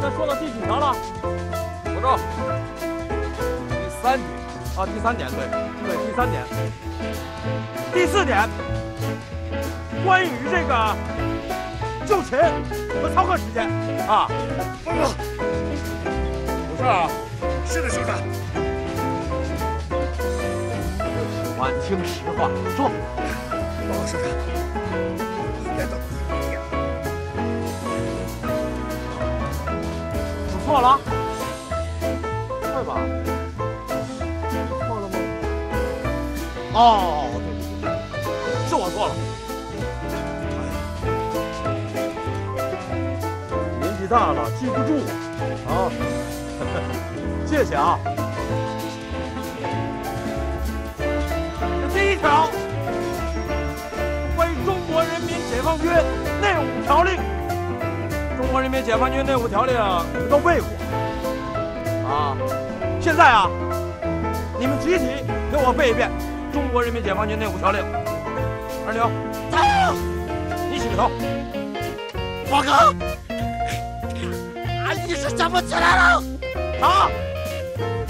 刚才说到第几条了？我这第三点啊，第三点，对对，第三点。第四点，关于这个就寝和操课时间啊。报告，有事啊？是的，首长。晚听实话，说。报告首长，错了？会吧？错了吗？哦，对对对，是我错了。年纪大了，记不住啊。谢谢啊。这第一条，关于中国人民解放军内务条令。中国人民解放军内务条令，你们都背过啊？现在啊，你们集体给我背一遍中国人民解放军内务条令。二牛，走！你起个头。报告，俺一时想不起来了。啊！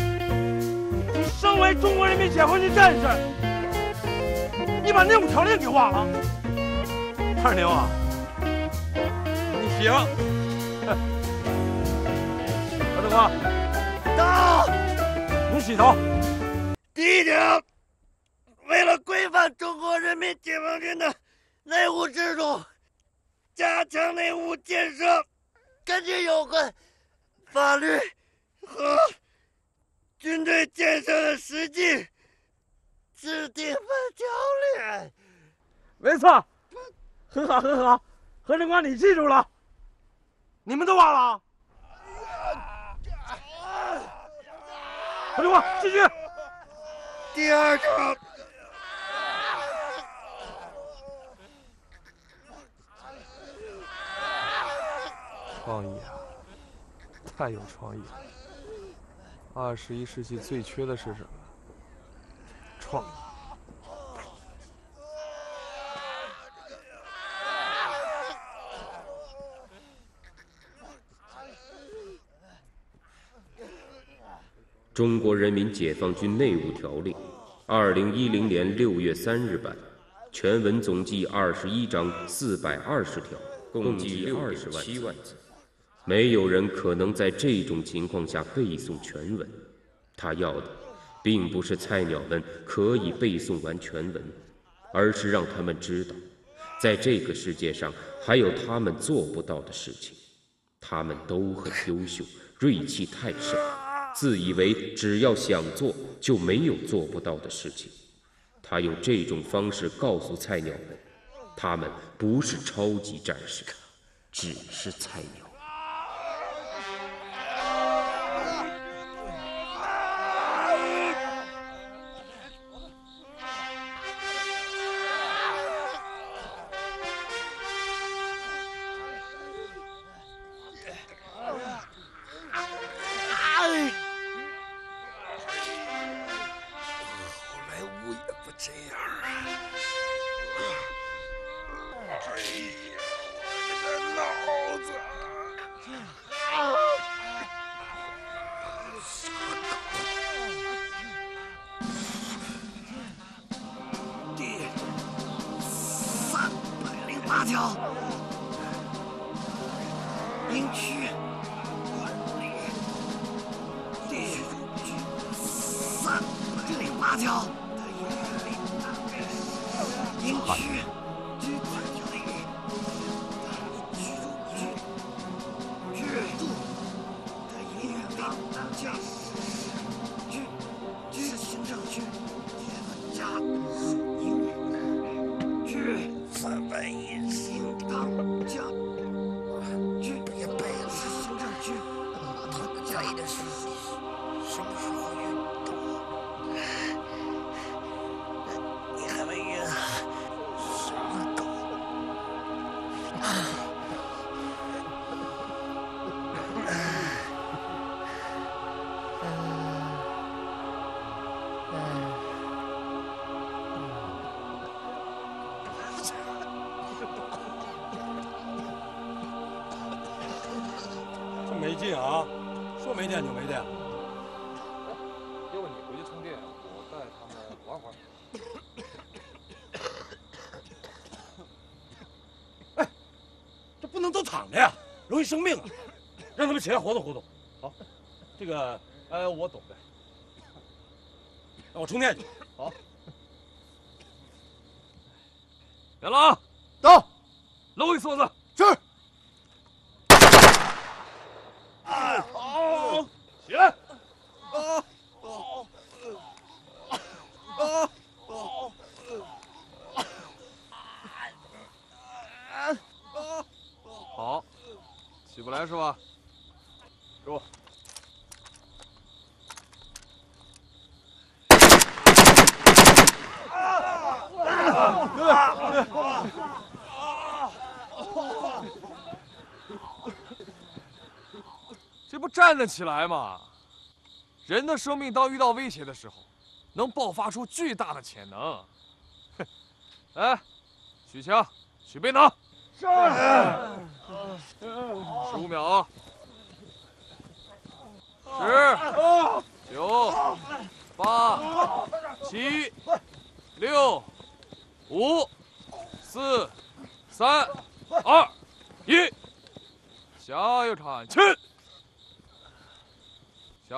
你身为中国人民解放军战士，你把内务条令给忘了？二牛啊，你行。你起头。第一条，为了规范中国人民解放军的内务制度，加强内务建设，根据有关法律和军队建设的实际，制定本条例。没错，很好，很好。何正光，你记住了？你们都忘了？何正光，继续。第二个，创意啊，太有创意了！二十一世纪最缺的是什么？创意。中国人民解放军内务条令，二零一零年六月三日版，全文总计二十一章四百二十条，共计二十七万字。没有人可能在这种情况下背诵全文。他要的，并不是菜鸟们可以背诵完全文，而是让他们知道，在这个世界上还有他们做不到的事情。他们都很优秀，锐气太盛。自以为只要想做就没有做不到的事情，他用这种方式告诉菜鸟们，他们不是超级战士，只是菜鸟。百零生病了！让他们起来活动活动。好，这个，呃，我懂的。让我充电去。好。元朗，到。搂一梭子。是。哎，好，起来。啊。啊！好，起不来是吧？给我。这不站得起来吗？人的生命当遇到威胁的时候。能爆发出巨大的潜能。哎，取枪，取背囊。是。十五秒。十、九、八、七、六、五、四、三、二、一，向右看齐，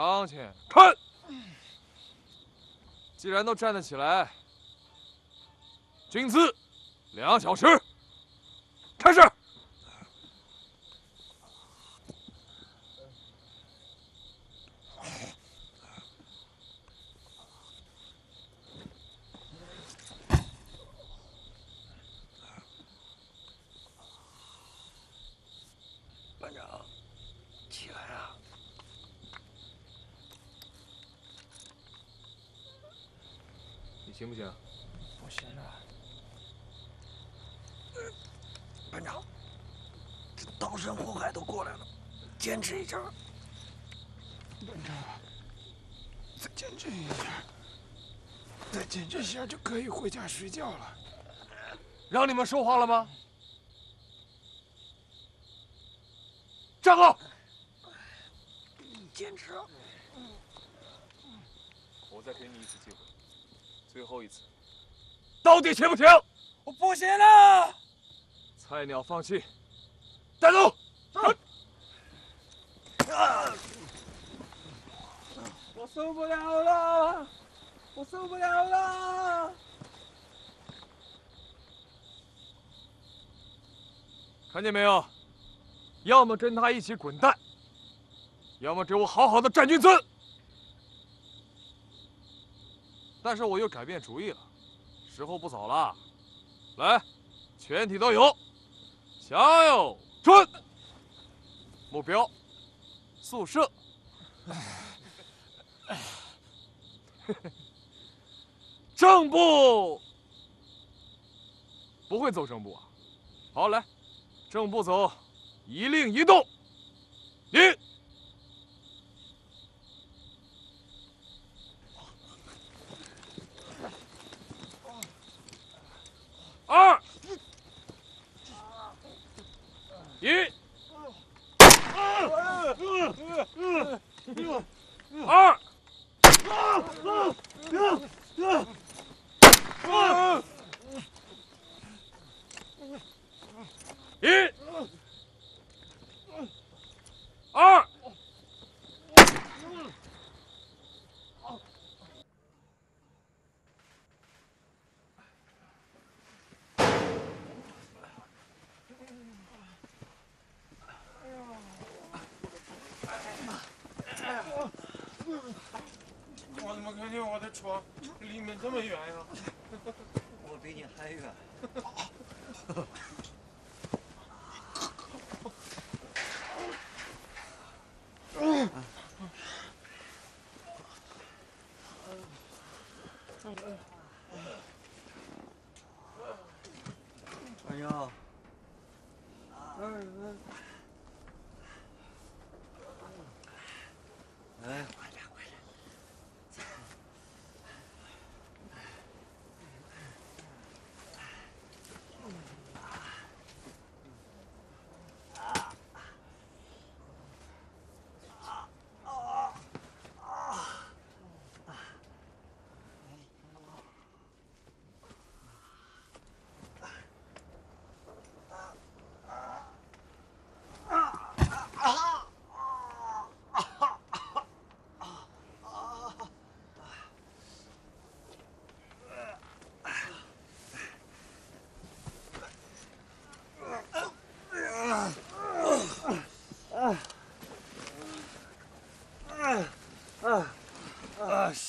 向前看。既然都站得起来，军姿两小时，开始。行不行？不行啊！班长，这刀山火海都过来了，坚持一下。班长，再坚持一下，再坚持一下就可以回家睡觉了。让你们说话了吗？站好！坚持。我再给你一次机会。最后一次，到底停不停？我不行了。菜鸟放弃，带走。我受不了了，我受不了了。看见没有？要么跟他一起滚蛋，要么给我好好的站军姿。但是我又改变主意了，时候不早了，来，全体都有，向右转，目标，宿舍，正步，不会走正步啊，好，来，正步走，一令一动，一。二，一，二，一，二。我怎么看见我的床离你们这么远呀？我比你还远。哎呀！哎，快点，快点！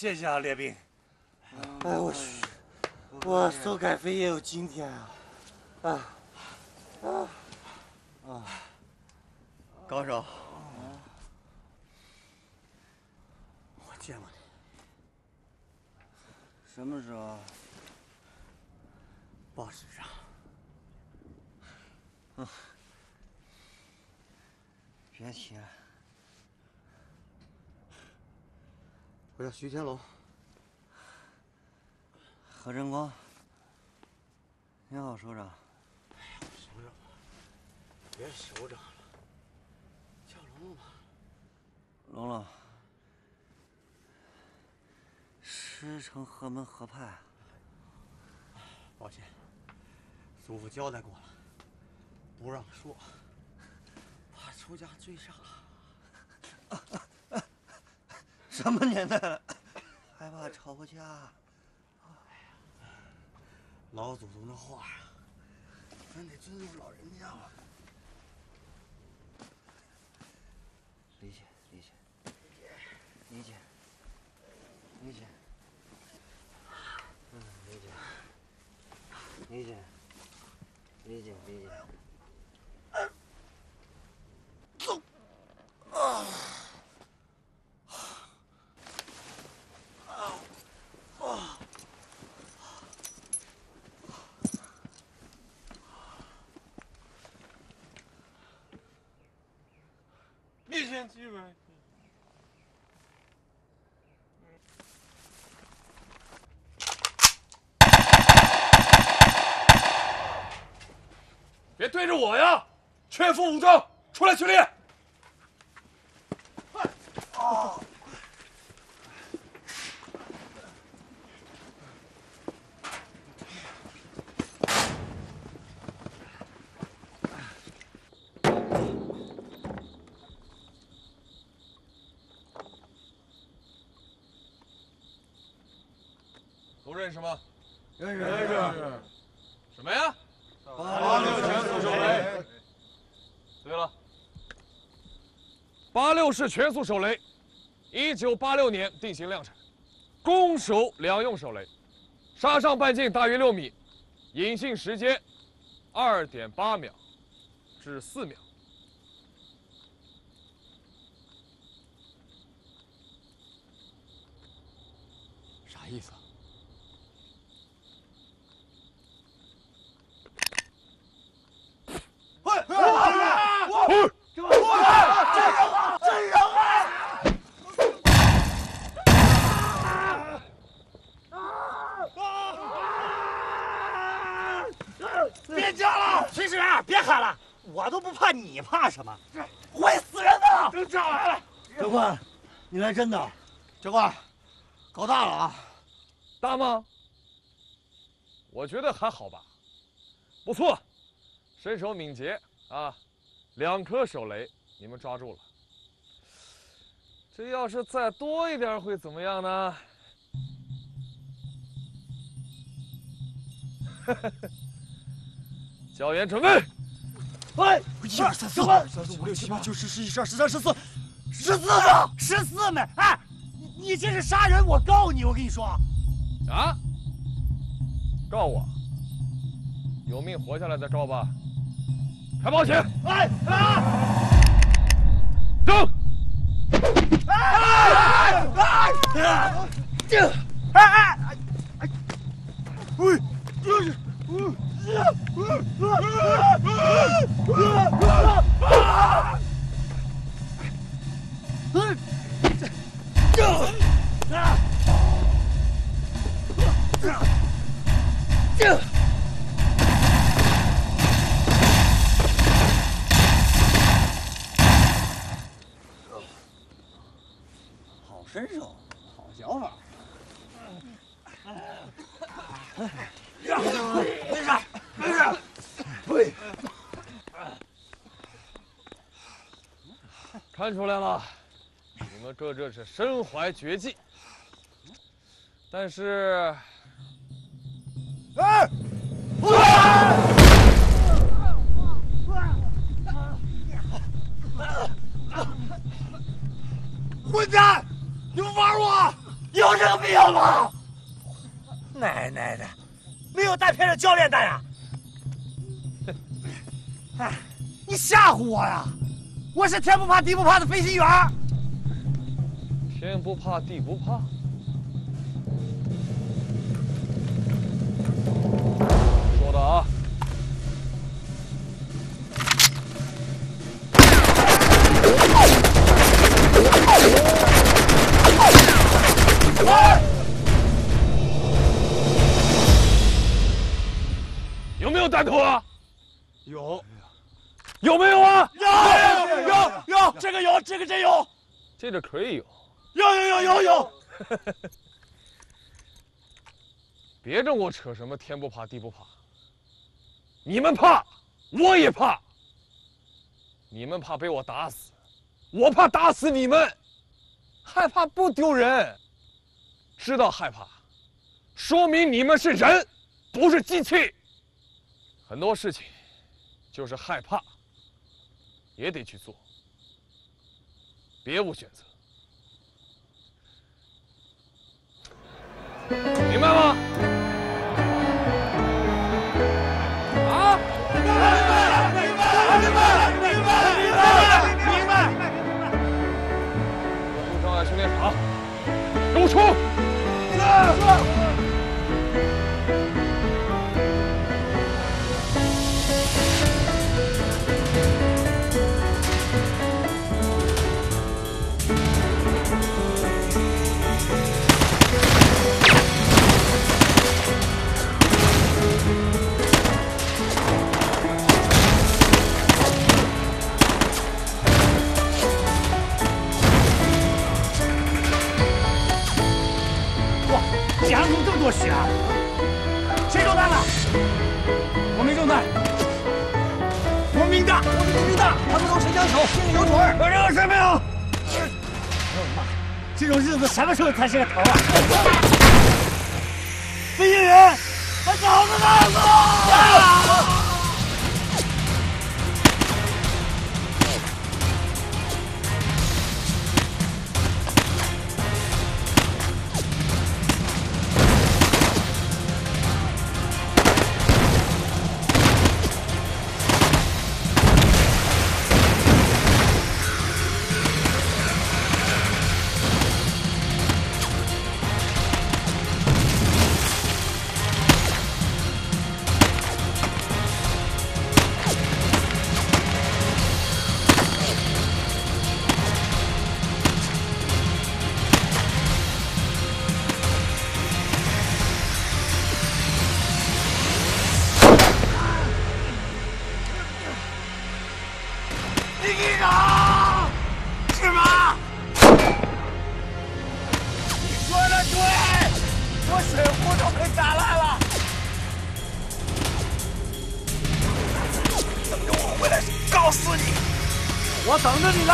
谢谢啊，列兵。哎，我去，我苏凯飞也有今天啊！啊啊啊！高手，我见过你，什么时候？报纸上。嗯，别提了。徐天龙。何振光，你好，首长。哎呀，首长，别首长了，叫龙龙吧。龙龙，师承何门何派啊？抱歉，祖父交代过了，不让说，怕出家追杀。什么年代了，还怕吵架？哎呀。老祖宗的话呀，咱得尊重老人家嘛。理解，理解，理解，理解，嗯，理解，理解，理解，理解。走。啊。别嫌弃呗。别对着我呀！全副武装，出来训练。都认识吗？认识认识。什么呀？八六全速手雷。对了，八六式全速手雷，一九八六年定型量产，攻守两用手雷，杀伤半径大约六米，隐性时间二点八秒至四秒。啥意思啊？别叫了，徐志远，别喊了，我都不怕，你怕什么？会死人的！都炸来了。教官，真的？教官，搞大了啊！大吗？我觉得还好吧，不错，身手敏捷啊，两颗手雷你们抓住了。这要是再多一点会怎么样呢？教员准备，喂，一二三四五，二三四五六七八九十十一十二十三十四，十四个，十四枚！哎，你你这是杀人！我告你！我跟你说，啊！告我？有命活下来再告吧。开炮去！哎啊！走！哎哎哎！这，哎哎哎！喂，这是，嗯。好身手，好脚法。没事，没事。对，看出来了，们哥这是身怀绝技，但是，哎，混蛋！你们玩我！有！这个必要吗？奶奶的，没有带片的教练的呀！哎，你吓唬我呀！我是天不怕地不怕的飞行员。天不怕地不怕。说的啊。有没有弹头啊？有，有没有啊？有有有，这个有，这个真有，这个可以有。有有。别跟我扯什么天不怕地不怕。你们怕，我也怕。你们怕被我打死，我怕打死你们。害怕不丢人，知道害怕，说明你们是人，不是机器。很多事情，就是害怕，也得去做，别无选择。明白吗？啊！明白，明白，明白，明白，明白，明白，明白。给我冲！是。多血啊！谁中弹了？我没中弹。我命大，我比你命大。他们都神枪手，心里有准。我这个事没有。妈，这种日子什么时候才是个头啊？飞行员，把饺子拿走！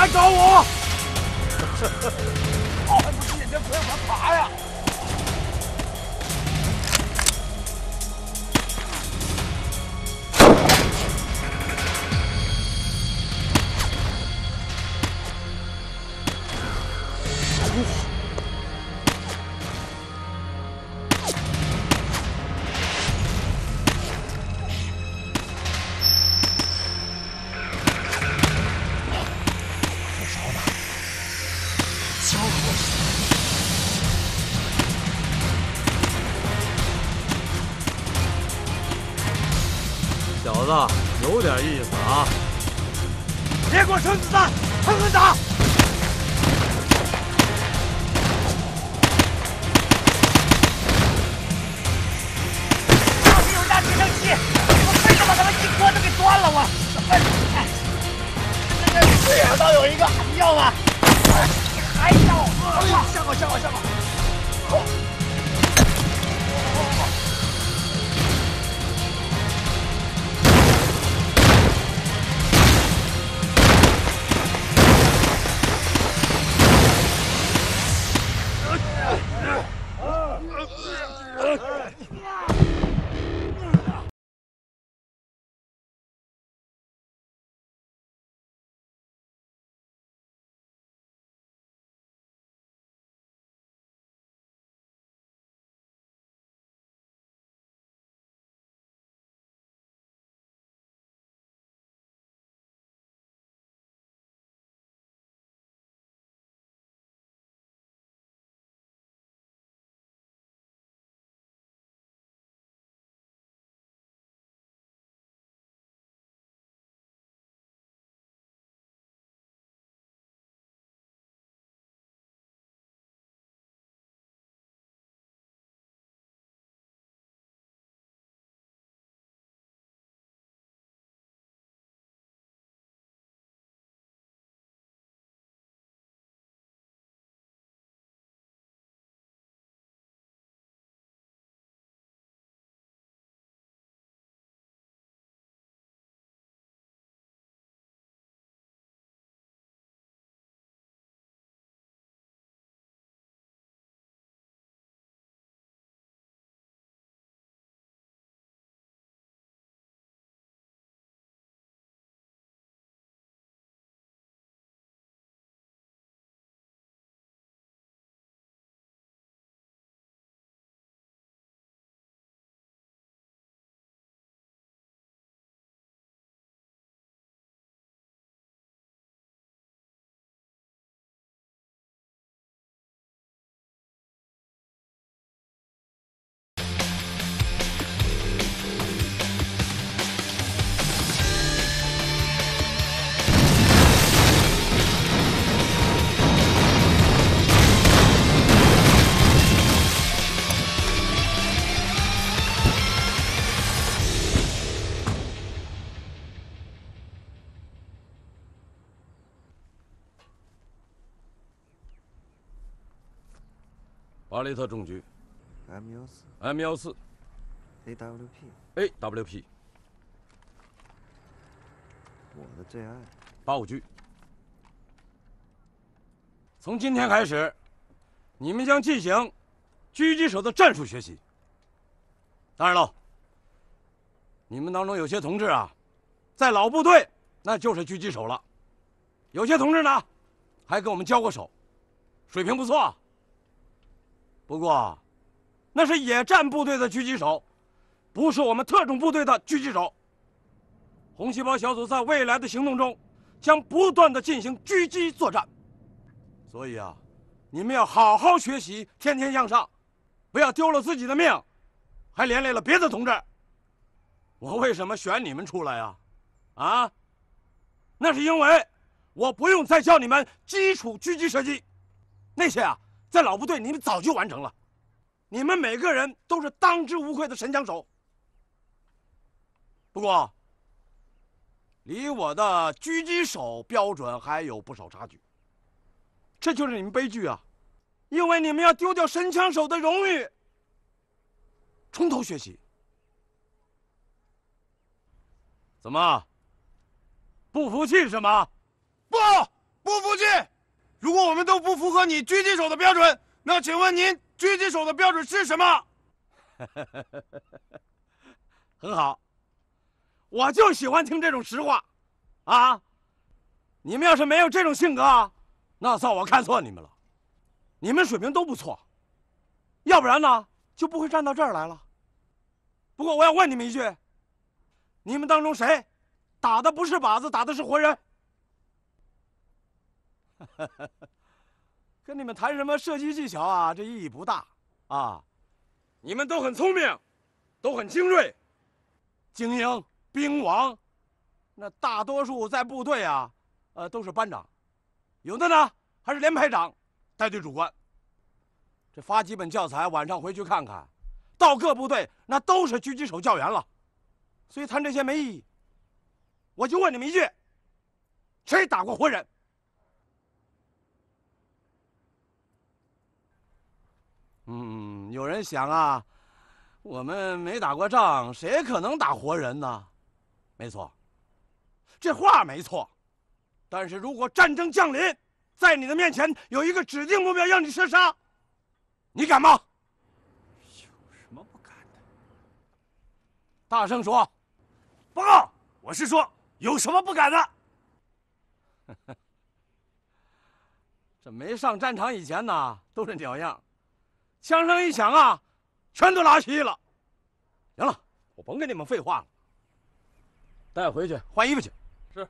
来找我。看不起眼前陪我爬呀？我剩子弹，狠狠打！巴雷特中局 M 幺四 M 幺四 AWP，AWP 我的最爱。八五狙。从今天开始，你们将进行狙击手的战术学习。当然了，你们当中有些同志啊，在老部队那就是狙击手了，有些同志呢，还跟我们交过手，水平不错。不过，那是野战部队的狙击手，不是我们特种部队的狙击手。红细胞小组在未来的行动中，将不断的进行狙击作战。所以啊，你们要好好学习，天天向上，不要丢了自己的命，还连累了别的同志。我为什么选你们出来呀？啊，那是因为我不用再教你们基础狙击射击，那些啊，在老部队你们早就完成了。你们每个人都是当之无愧的神枪手。不过，离我的狙击手标准还有不少差距。这就是你们悲剧啊，因为你们要丢掉神枪手的荣誉，从头学习。怎么？不服气是吗？不，不服气。如果我们都不符合你狙击手的标准，那请问您狙击手的标准是什么？很好，我就喜欢听这种实话，啊！你们要是没有这种性格，那算我看错你们了。你们水平都不错，要不然呢就不会站到这儿来了。不过我要问你们一句：你们当中谁打的不是靶子，打的是活人？跟你们谈什么射击技巧啊，这意义不大啊！你们都很聪明，都很精锐。精英、兵王，那大多数在部队啊，呃，都是班长，有的呢还是连排长、带队主官。这发几本教材，晚上回去看看，到各部队那都是狙击手教员了，所以谈这些没意义。我就问你们一句：谁打过活人？嗯，有人想啊。我们没打过仗，谁可能打活人呢？没错，这话没错。但是如果战争降临，在你的面前有一个指定目标让你射杀，你敢吗？有什么不敢的？大声说！报告，我是说有什么不敢的？这没上战场以前呢，都是鸟样，枪声一响啊！全都拉稀了。行了，我甭跟你们废话了，带回去换衣服去。是。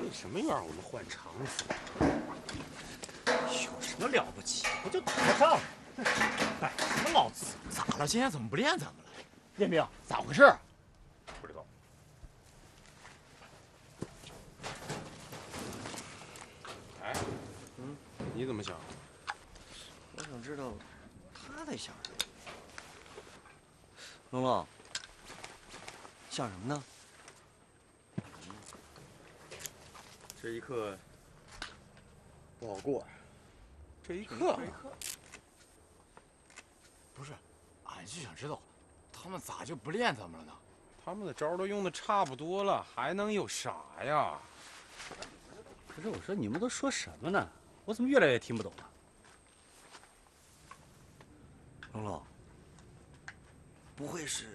为什么又让我们换常服？有什么了不起？不就打个仗？摆什么老子？咋了？今天怎么不练咱们了？练兵？咋回事？不知道。哎，嗯，你怎么想？我想知道他在想什么。龙龙，想什么呢？这一刻不好过呀。这一刻，不是，俺就想知道，他们咋就不练咱们了呢？他们的招都用的差不多了，还能有啥呀？不是我说你们都说什么呢？我怎么越来越听不懂了？龙龙，不会是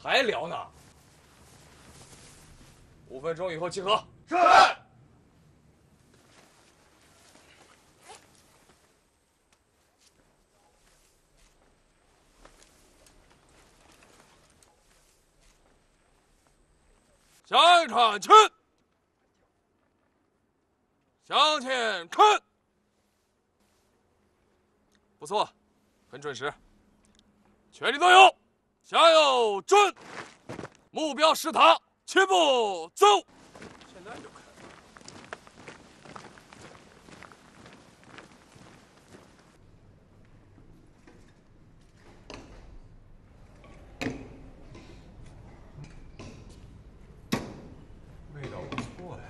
还聊呢？五分钟以后集合。是。向前去，向前看。不错，很准时，全体都有，向右转，目标食堂，齐步走。现在就看。味道不错呀。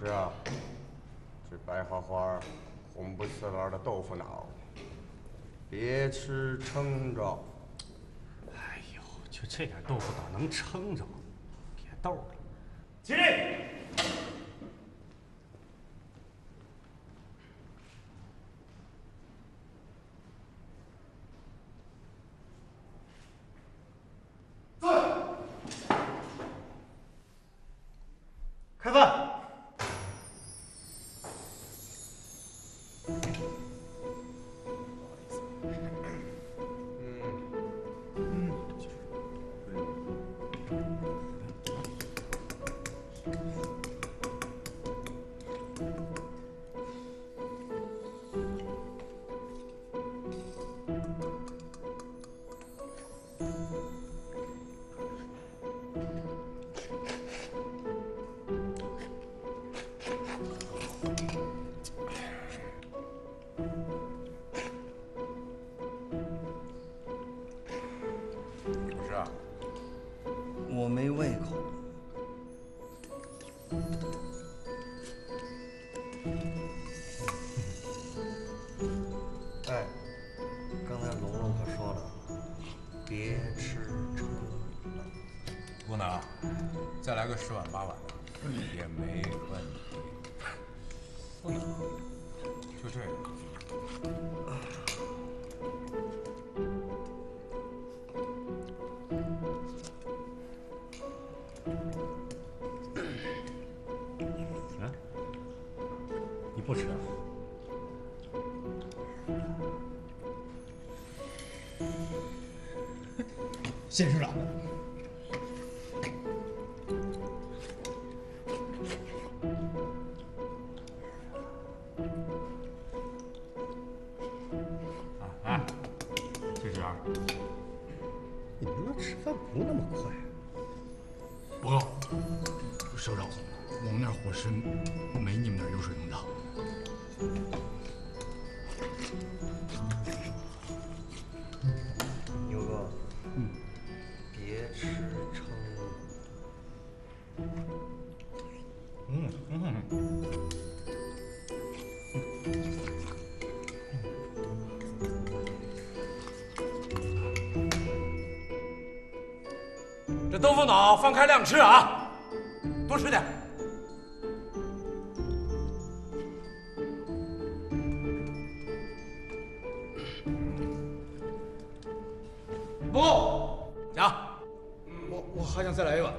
是啊，这白花花、红不刺丸的豆腐脑，别吃着。哎呦，就这点豆腐脑能撑着吗？别逗了。谢师长。放开量吃啊，多吃点。不够，娘，我我还想再来一碗。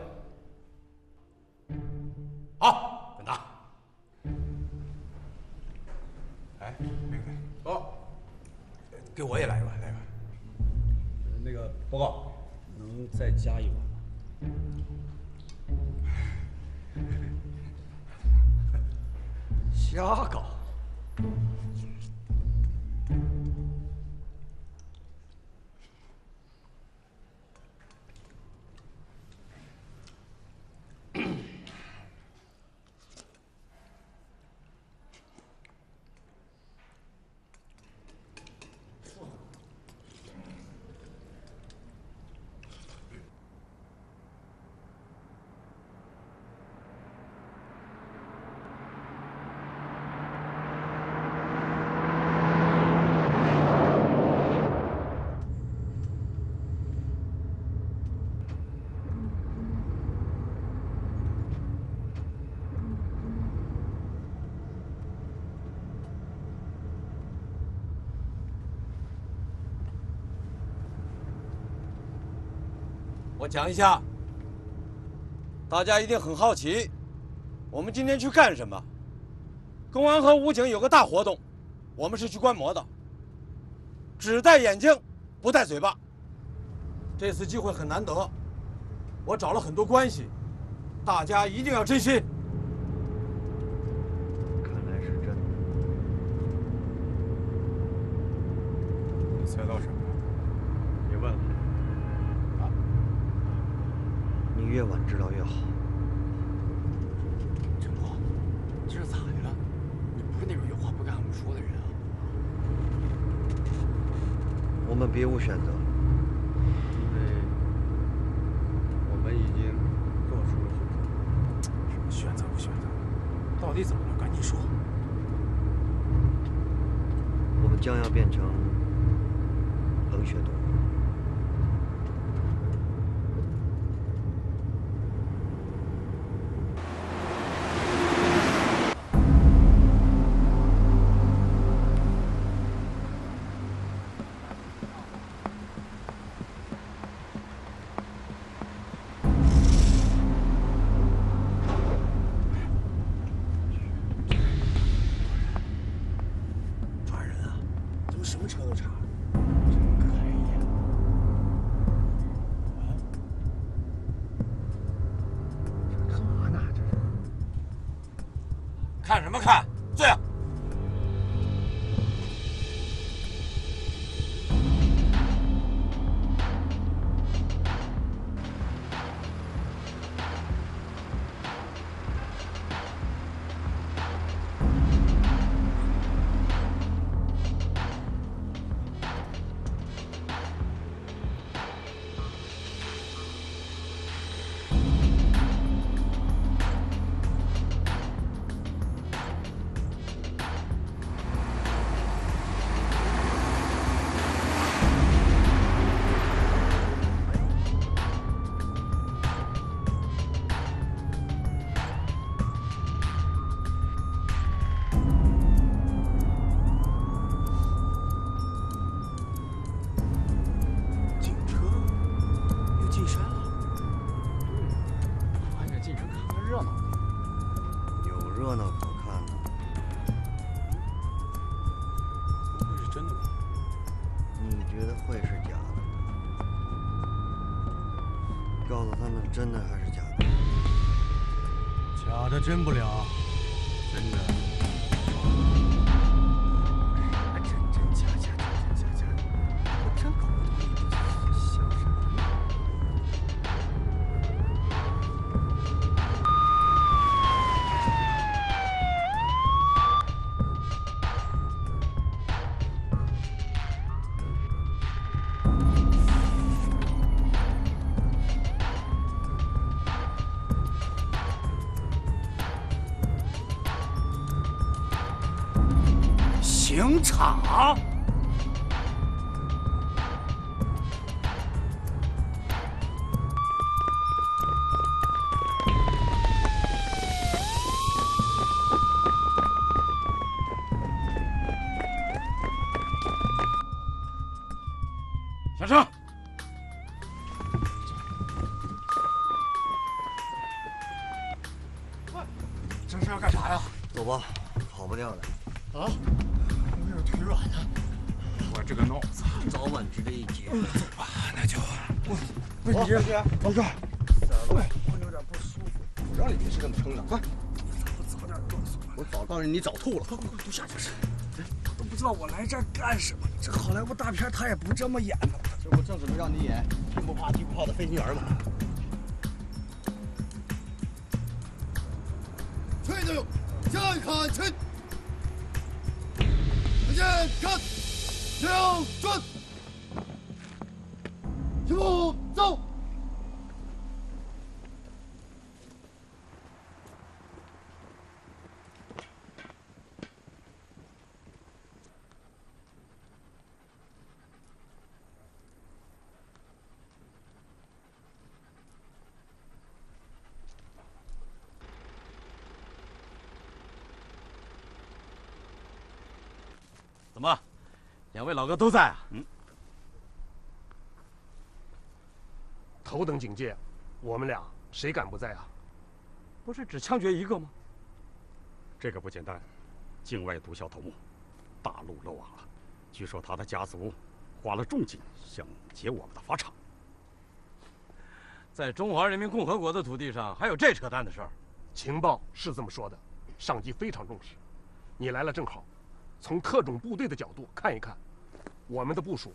我讲一下，大家一定很好奇，我们今天去干什么？公安和武警有个大活动，我们是去观摩的，只戴眼睛，不戴嘴巴。这次机会很难得，我找了很多关系，大家一定要珍惜。场？这老哥，我有点不舒服。我让你别是这么撑的，快！我早点告诉我，我早告诉你，你早吐了。快快快，都下车！我都不知道我来这儿干什么。这好莱坞大片他也不这么演的。这不正准备让你演天不怕地不怕的飞行员吗？吹的有，下一看齐，向前看，向转，齐步走。怎么，两位老哥都在啊？嗯。头等警戒，我们俩谁敢不在啊？不是只枪决一个吗？这个不简单，境外毒枭头目，大陆漏网了。据说他的家族花了重金想劫我们的法场。在中华人民共和国的土地上，还有这扯淡的事儿？情报是这么说的，上级非常重视。你来了正好，从特种部队的角度看一看，我们的部署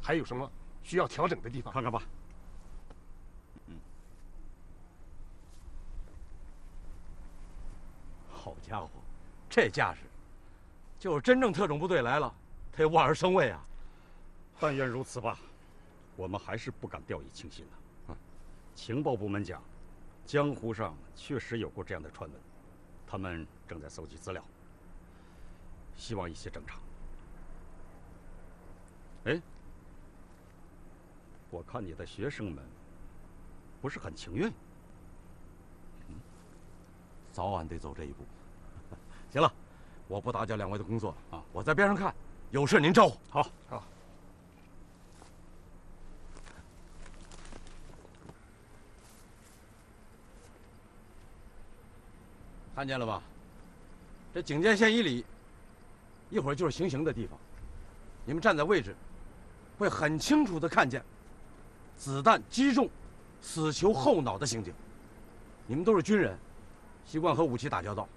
还有什么需要调整的地方？看看吧。好家伙，这架势，就是真正特种部队来了，他也望而生畏啊。但愿如此吧，我们还是不敢掉以轻心呐。情报部门讲，江湖上确实有过这样的传闻，他们正在搜集资料，希望一切正常。哎，我看你的学生们不是很情愿。嗯早晚得走这一步。行了，我不打搅两位的工作了啊，我在边上看，有事您招呼。好，好。看见了吧？这警戒线以里，一会儿就是行刑的地方。你们站在位置，会很清楚的看见子弹击中死囚后脑的情景。你们都是军人，习惯和武器打交道。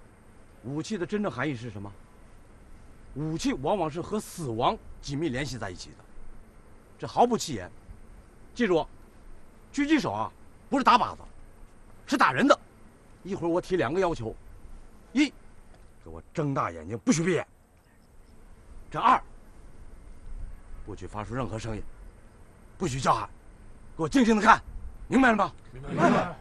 武器的真正含义是什么？武器往往是和死亡紧密联系在一起的。这毫不弃言。记住，狙击手啊，不是打靶子，是打人的。一会儿我提两个要求。一，给我睁大眼睛，不许闭眼。这二，不许发出任何声音，不许叫喊，给我静静的看，明白了吗？明白。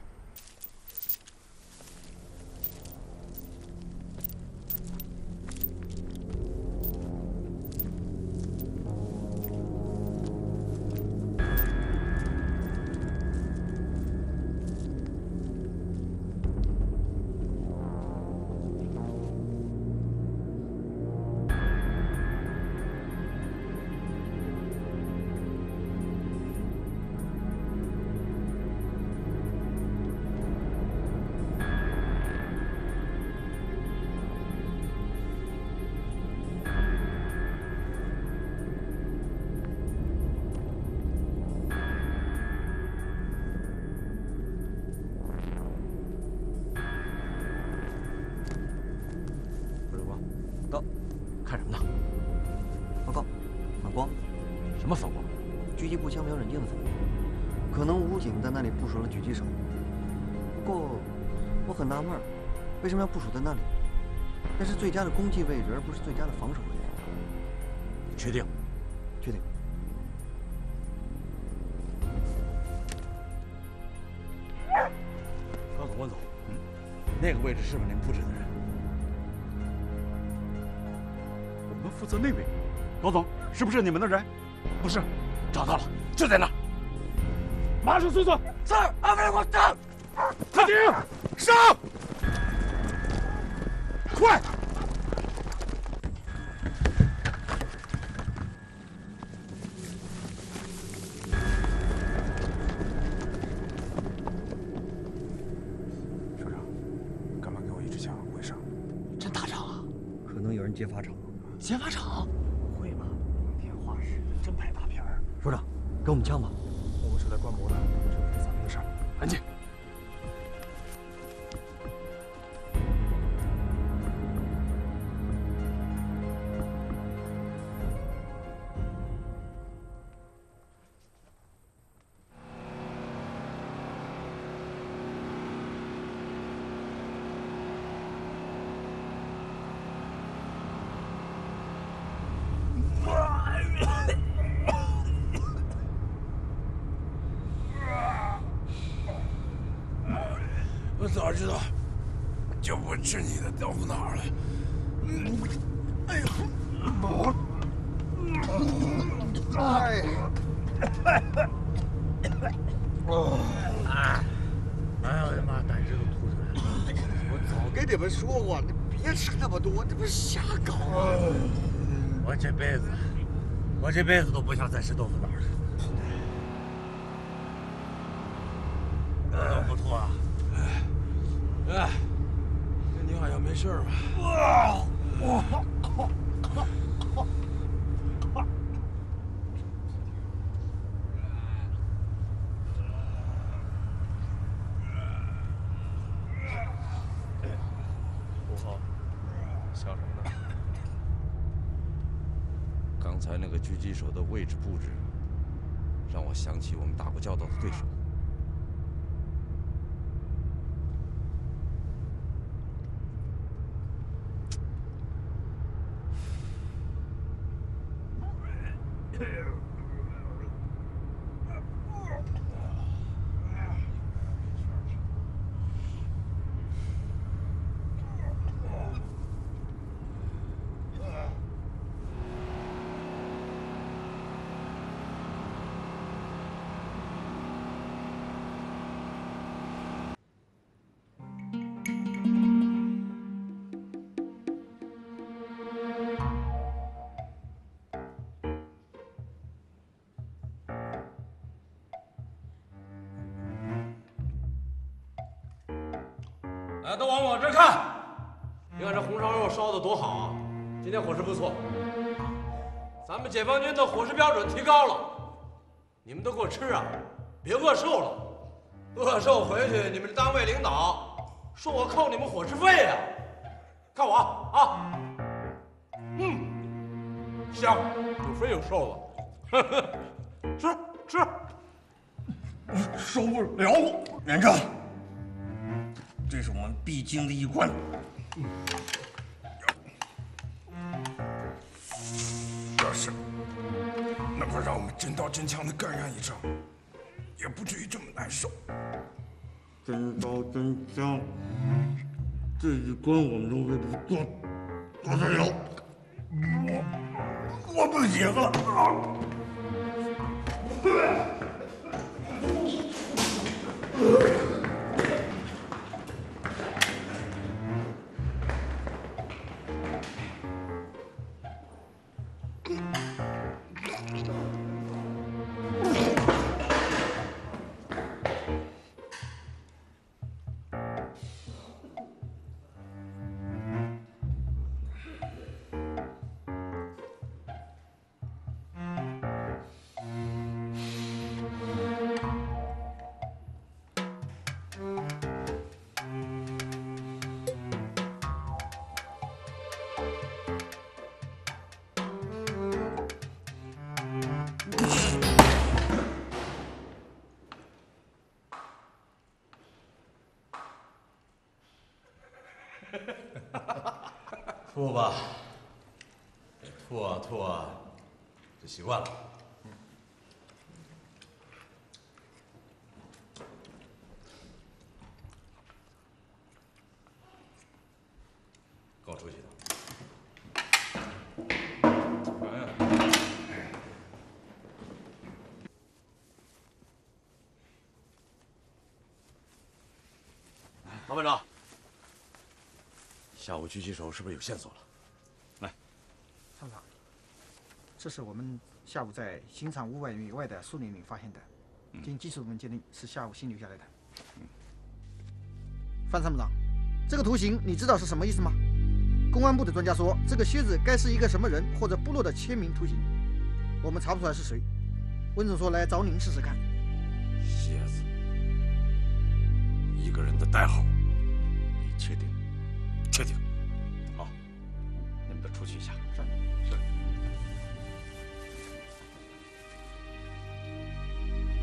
是最佳的攻击位置，而不是最佳的防守位置。确定？确定。高总，关总，嗯，那个位置是不是您布置的人？我们负责那位，高总，是不是你们的人？不是，找到了，就在那儿。马上搜索。是，安排我上。开庭，辈子，我这辈子都不想再吃豆腐脑了。都不吐啊？哎，你好像没事吧？都往我这看。你看这红烧肉烧的多好啊！今天伙食不错。咱们解放军的伙食标准提高了，你们都给我吃啊，别饿瘦了。饿瘦回去，你们单位领导说我扣你们伙食费呀、看我啊！嗯，香，有肥有瘦的，吃吃。受不了了，连长，这是我们必经的一关。要是能够让我们真刀真枪的干上一场，也不至于这么难受。真刀真枪，这一关我们都会不过，过得了。我我不行了啊！吐吧，吐啊吐啊，就习惯了。跟我出去的。老班长，狙击手是不是有线索了？来参谋长，这是我们下午在刑场五百米外的树林里发现的，经技术部门鉴定是下午新留下来的。范参谋长，这个图形你知道是什么意思吗？公安部的专家说，这个靴子该是一个什么人或者部落的签名图形，我们查不出来是谁。温总说来找您试试看。蝎子，一个人的代号，你确定？出去一下。是是。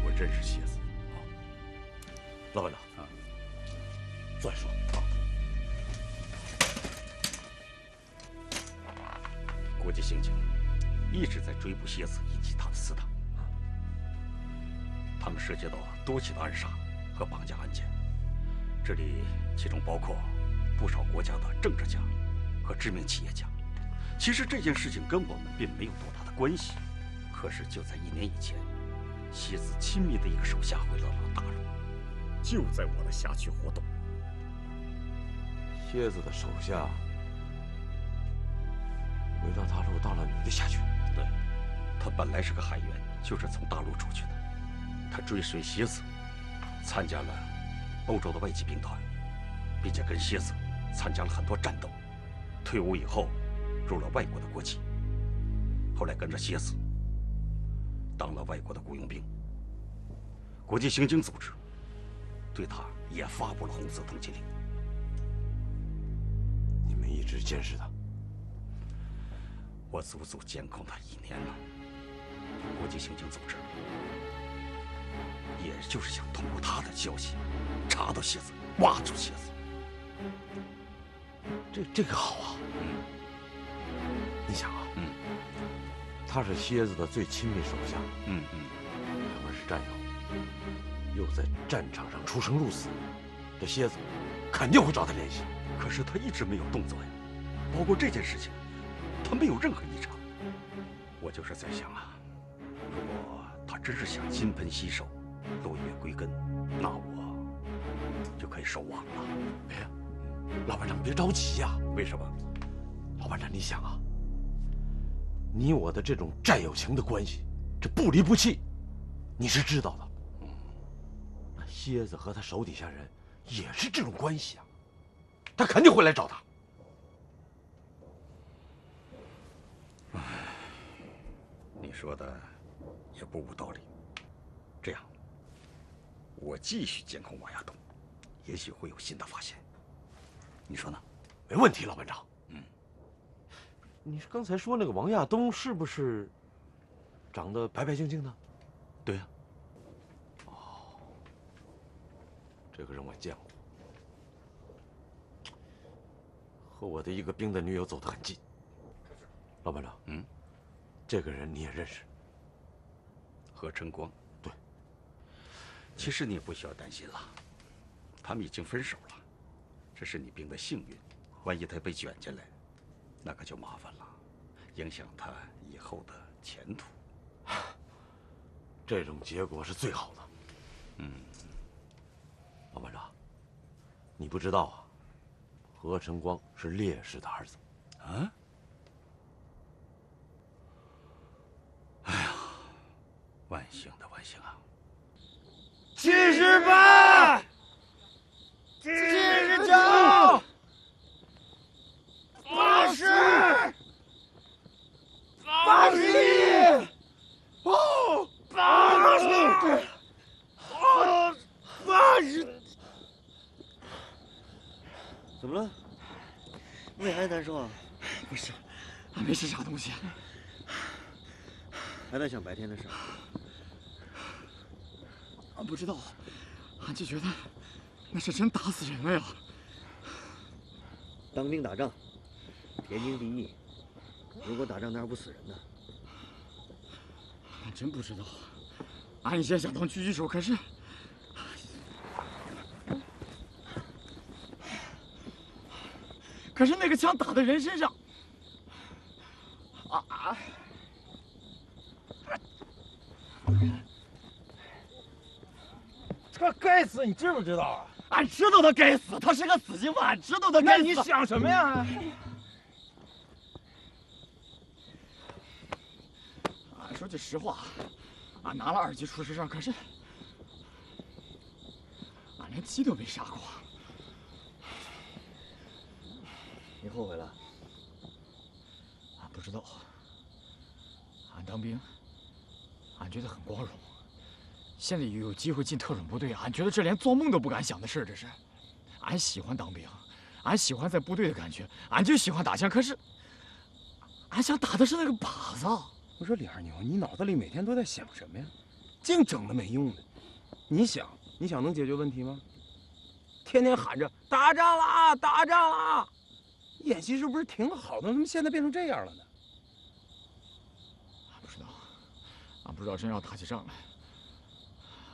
我认识蝎子。好，老班长啊，再说。国际刑警一直在追捕蝎子以及他的死党，他们涉及到多起的暗杀和绑架案件，这里其中包括不少国家的政治家和知名企业家。其实这件事情跟我们并没有多大的关系，可是就在一年以前，蝎子亲密的一个手下回到了大陆，就在我的辖区活动。蝎子的手下回到大陆，到了你的辖区。对，他本来是个海员，就是从大陆出去的。他追随蝎子，参加了欧洲的外籍兵团，并且跟蝎子参加了很多战斗。退伍以后，入了外国的国籍，后来跟着蝎子当了外国的雇佣兵。国际刑警组织对他也发布了红色通缉令。你们一直监视他？我足足监控他一年了。国际刑警组织，也就是想通过他的消息，查到蝎子，挖出蝎子。这这个好啊！嗯，你想啊，嗯，他是蝎子的最亲密手下，嗯嗯，两个是战友，又在战场上出生入死，这蝎子肯定会找他联系。可是他一直没有动作呀，包括这件事情，他没有任何异常。我就是在想啊，如果他真是想金盆洗手、落叶归根，那我就可以收网了。哎呀，老班长别着急呀、为什么？老班长，你想啊，你我的这种战友情的关系，这不离不弃，你是知道的。那蝎子和他手底下人也是这种关系啊。他肯定会来找他。你说的也不无道理。这样，我继续监控王亚东，也许会有新的发现。你说呢？没问题，老班长。嗯。你是刚才说那个王亚东是不是长得白白净净的？对呀、哦，这个人我见过，和我的一个兵的女友走得很近。老班长，嗯，这个人你也认识？何晨光。对。其实你也不需要担心了，他们已经分手了，这是你兵的幸运。万一他被卷进来，那可就麻烦了，影响他以后的前途。这种结果是最好的。嗯，老班长，你不知道啊，何晨光是烈士的儿子。啊？哎呀，万幸的万幸啊！七十八，七十九，八十，八十一，哦，八十，哦，八十。怎么了？胃还难受啊？不是，俺没吃啥东西。还在想白天的事？俺不知道，俺就觉得那是真打死人了呀！当兵打仗，天经地义。如果打仗哪有不死人的？俺真不知道。俺以前想当狙击手，可是……可是那个枪打在人身上，啊啊！这该死，你知不知道啊？俺知道他该死，他是个死刑犯，俺知道他该死。那你想什么呀？俺说句实话，俺拿了二级厨师证，可是俺连鸡都没杀过。你后悔了？俺不知道。俺当兵，俺觉得很光荣。现在又有机会进特种部队，俺觉得这连做梦都不敢想的事，这是。俺喜欢当兵，俺喜欢在部队的感觉，俺就喜欢打枪。可是，俺想打的是那个靶子。我说李二牛，你脑子里每天都在想什么呀？净整那没用的。你想，你想能解决问题吗？天天喊着打仗啦，打仗啦，演习是不是挺好的？怎么现在变成这样了呢？俺不知道，俺不知道真要打起仗来。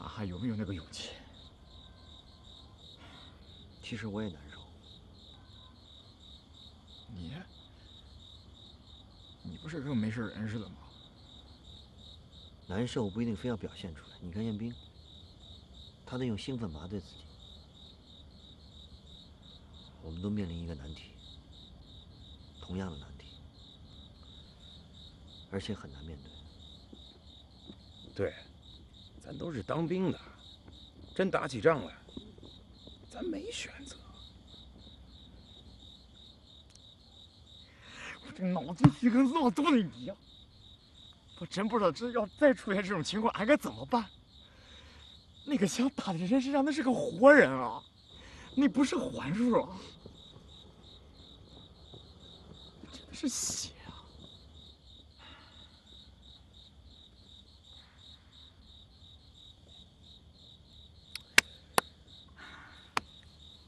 俺还有没有那个勇气？其实我也难受。你，你不是跟没事人似的吗？难受不一定非要表现出来。你看彦兵，他得用兴奋麻醉自己。我们都面临一个难题，同样的难题，而且很难面对。对。咱都是当兵的，真打起仗来，咱没选择。我这脑筋急跟闹肚子一样，我真不知道这要再出现这种情况，俺该怎么办？那个枪打在人身上，那是个活人啊，那不是环数啊，真的是血。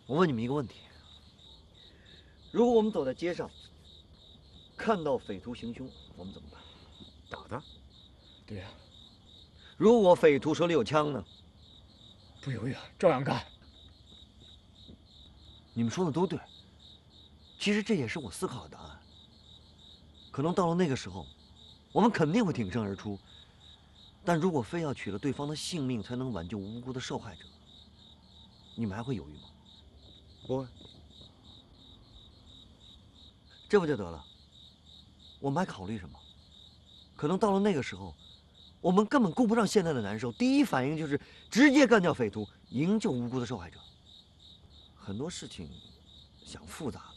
我问你们一个问题：如果我们走在街上，看到匪徒行凶，我们怎么办？打他？对呀、啊。如果匪徒手里有枪呢？不犹豫，照样干。你们说的都对。其实这也是我思考的答案。可能到了那个时候，我们肯定会挺身而出。但如果非要取了对方的性命才能挽救无辜的受害者，你们还会犹豫吗？不会，这不就得了？我们还考虑什么？可能到了那个时候，我们根本顾不上现在的难受，第一反应就是直接干掉匪徒，营救无辜的受害者。很多事情想复杂的，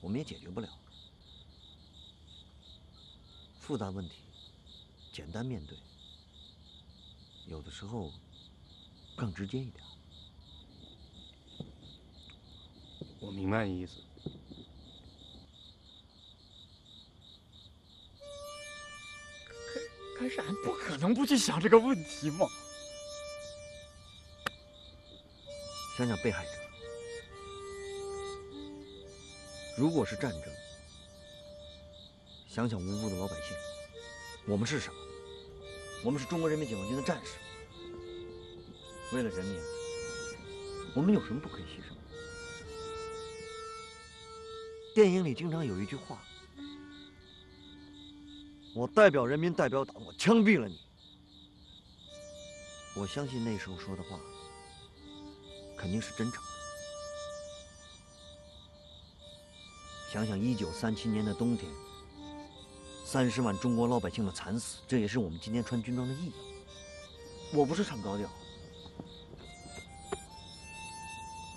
我们也解决不了。复杂问题，简单面对，有的时候更直接一点。我明白你意思。可是俺不可能不去想这个问题嘛。想想被害者，如果是战争，想想无辜的老百姓，我们是什么？我们是中国人民解放军的战士。为了人民，我们有什么不可以牺牲？电影里经常有一句话：“我代表人民，代表党，我枪毙了你。”我相信那时候说的话肯定是真诚的。想想一九三七年的冬天，三十万中国老百姓的惨死，这也是我们今天穿军装的意义。我不是唱高调，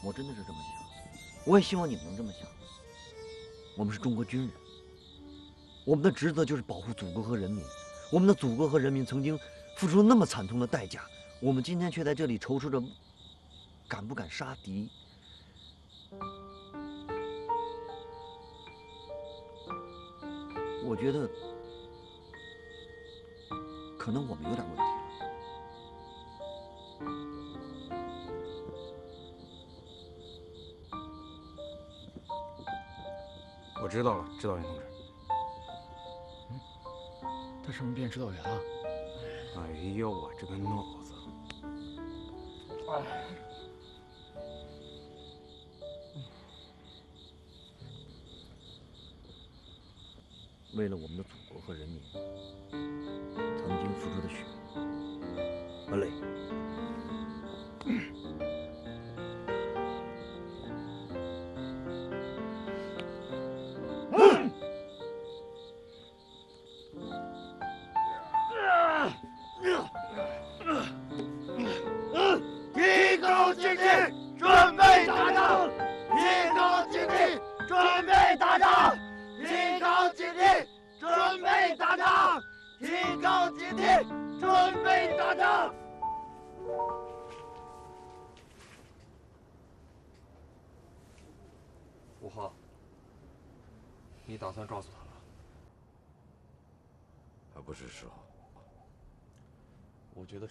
我真的是这么想，我也希望你们能这么想。我们是中国军人，我们的职责就是保护祖国和人民。我们的祖国和人民曾经付出了那么惨痛的代价，我们今天却在这里踌躇着，敢不敢杀敌？我觉得，可能我们有点问题我知道了，指导员同志。他什么变指导员了？哎呦，我这个脑子！哎，为了我们的祖国和人民，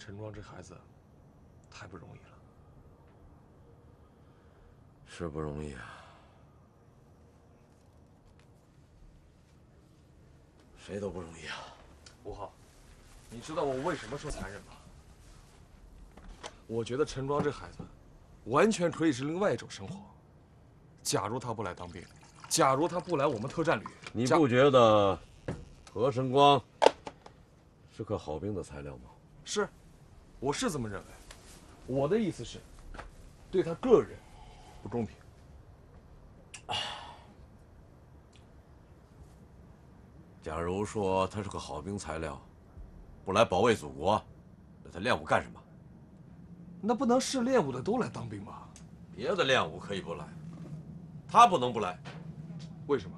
陈庄这孩子太不容易了。是不容易啊，谁都不容易啊。吴浩，你知道我为什么说残忍吗？我觉得陈庄这孩子完全可以是另外一种生活。假如他不来当兵，假如他不来我们特战旅，你不觉得何晨光是个好兵的材料吗？是，我是这么认为。我的意思是，对他个人不公平。假如说他是个好兵材料，不来保卫祖国，那他练武干什么？那不能是练武的都来当兵吧？别的练武可以不来，他不能不来。为什么？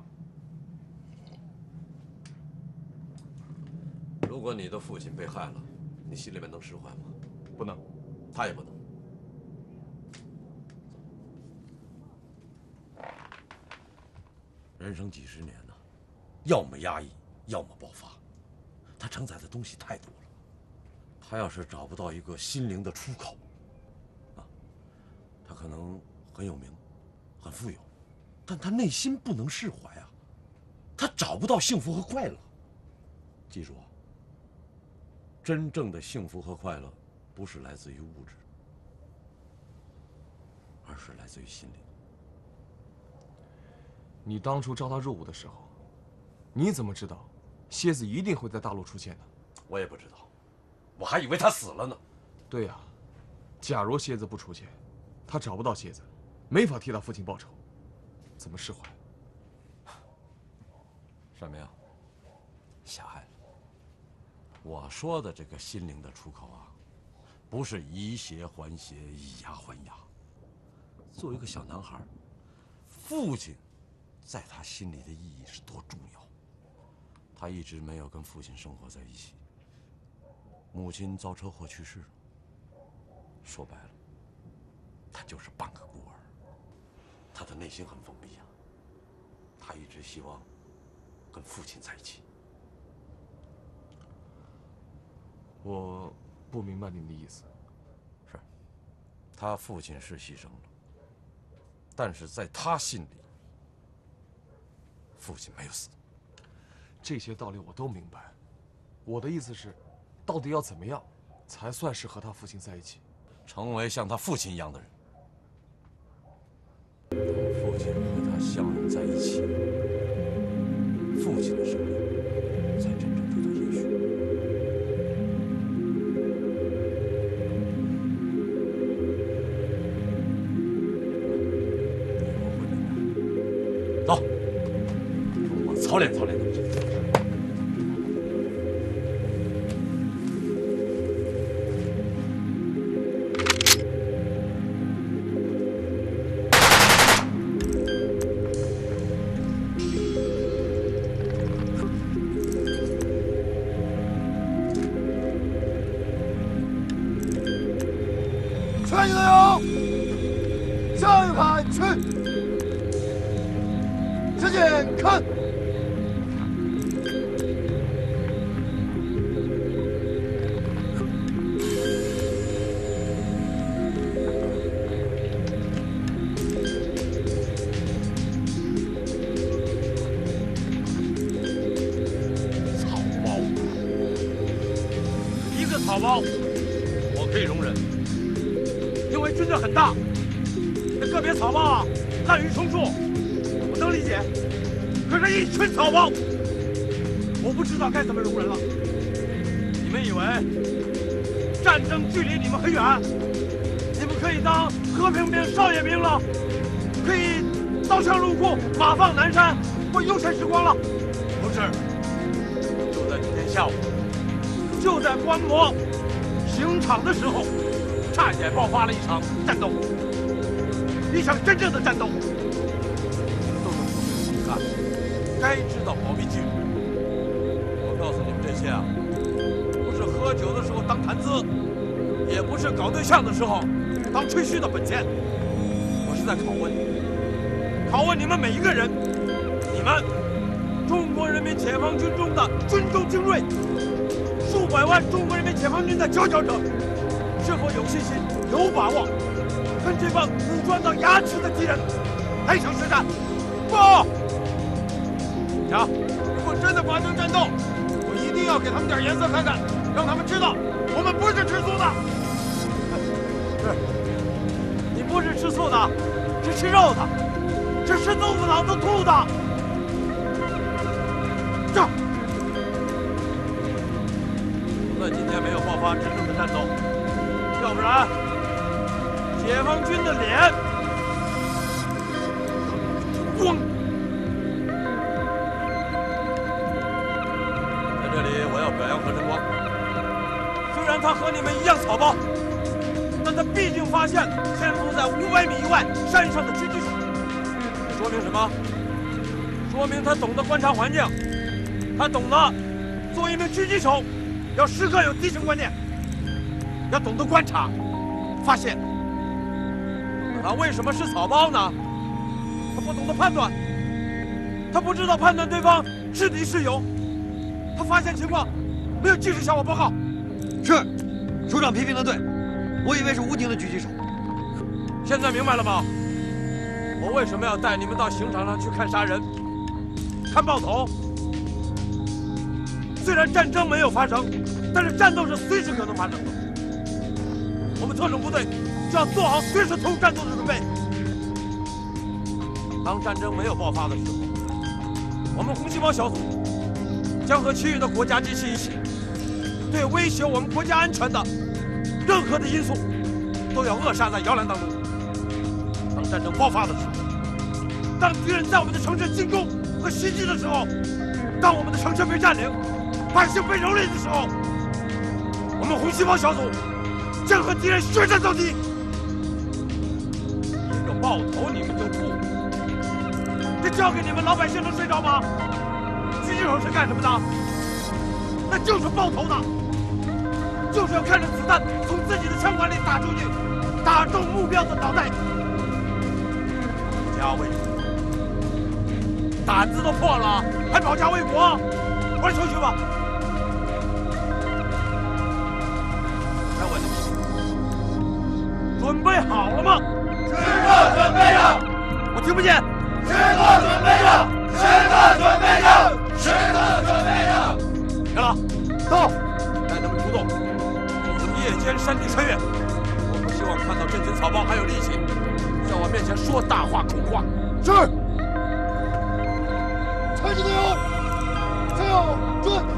如果你的父亲被害了，你心里面能释怀吗？不能，他也不能。人生几十年呢，要么压抑，要么爆发。他承载的东西太多了。他要是找不到一个心灵的出口，啊，他可能很有名，很富有，但他内心不能释怀啊。他找不到幸福和快乐。记住啊，真正的幸福和快乐，不是来自于物质，而是来自于心灵。你当初招他入伍的时候，你怎么知道蝎子一定会在大陆出现呢？我也不知道，我还以为他死了呢。对呀、假如蝎子不出现，他找不到蝎子，没法替他父亲报仇，怎么释怀？山明，狭隘了。我说的这个心灵的出口啊，不是以血还血，以牙还牙。作为一个小男孩，父亲在他心里的意义是多重要。他一直没有跟父亲生活在一起。母亲遭车祸去世了，说白了，他就是半个孤儿。他的内心很封闭啊，他一直希望跟父亲在一起。我不明白您的意思。是，他父亲是牺牲了，但是在他心里，父亲没有死。这些道理我都明白。我的意思是，到底要怎么样，才算是和他父亲在一起？成为像他父亲一样的人。父亲和他相拥在一起，父亲的生命时候当吹嘘的本钱。我是在拷问，拷问你们每一个人，你们中国人民解放军中的军中精锐，数百万中国人民解放军的佼佼者。是否有信心、有把握跟这帮武装到牙齿的敌人来一场实战？不！讲，如果真的发生战斗，我一定要给他们点颜色看看，让他们知道我们不是吃素的。吃素的，是吃肉的，是吃豆腐脑子吐的。这，那今天没有爆发真正的战斗。要不然，解放军的脸光。在这里，我要表扬何晨光。虽然他和你们一样草包，但他必发现了潜伏在五百米以外山上的狙击手。说明什么？说明他懂得观察环境，他懂得作为一名狙击手，要时刻有敌情观念。要懂得观察、发现。他为什么是草包呢？他不懂得判断，他不知道判断对方是敌是友。他发现情况，没有及时向我报告。是，首长批评的对，我以为是武警的狙击手。现在明白了吗？我为什么要带你们到刑场上去看杀人、看爆头？虽然战争没有发生，但是战斗是随时可能发生的。我们特种部队就要做好随时投入战斗的准备。当战争没有爆发的时候，我们红细胞小组将和其余的国家机器一起，对威胁我们国家安全的任何的因素，都要扼杀在摇篮当中。当战争爆发的时候，当敌人在我们的城市进攻和袭击的时候，当我们的城市被占领，百姓被蹂躏的时候，我们红细胞小组。将和敌人血战到底。一个爆头你们就不？这交给你们老百姓能睡着吗？狙击手是干什么的？那就是爆头的，就是要看着子弹从自己的枪管里打出去，打中目标的脑袋。家卫国，胆子都破了，还保家卫国？快出去吧！准备好了吗？时刻准备着。我听不见。时刻准备着，时刻准跟山地穿越。我不希望看到这群草包还有力气，在我面前说大话空话。是。全体队员，向准，后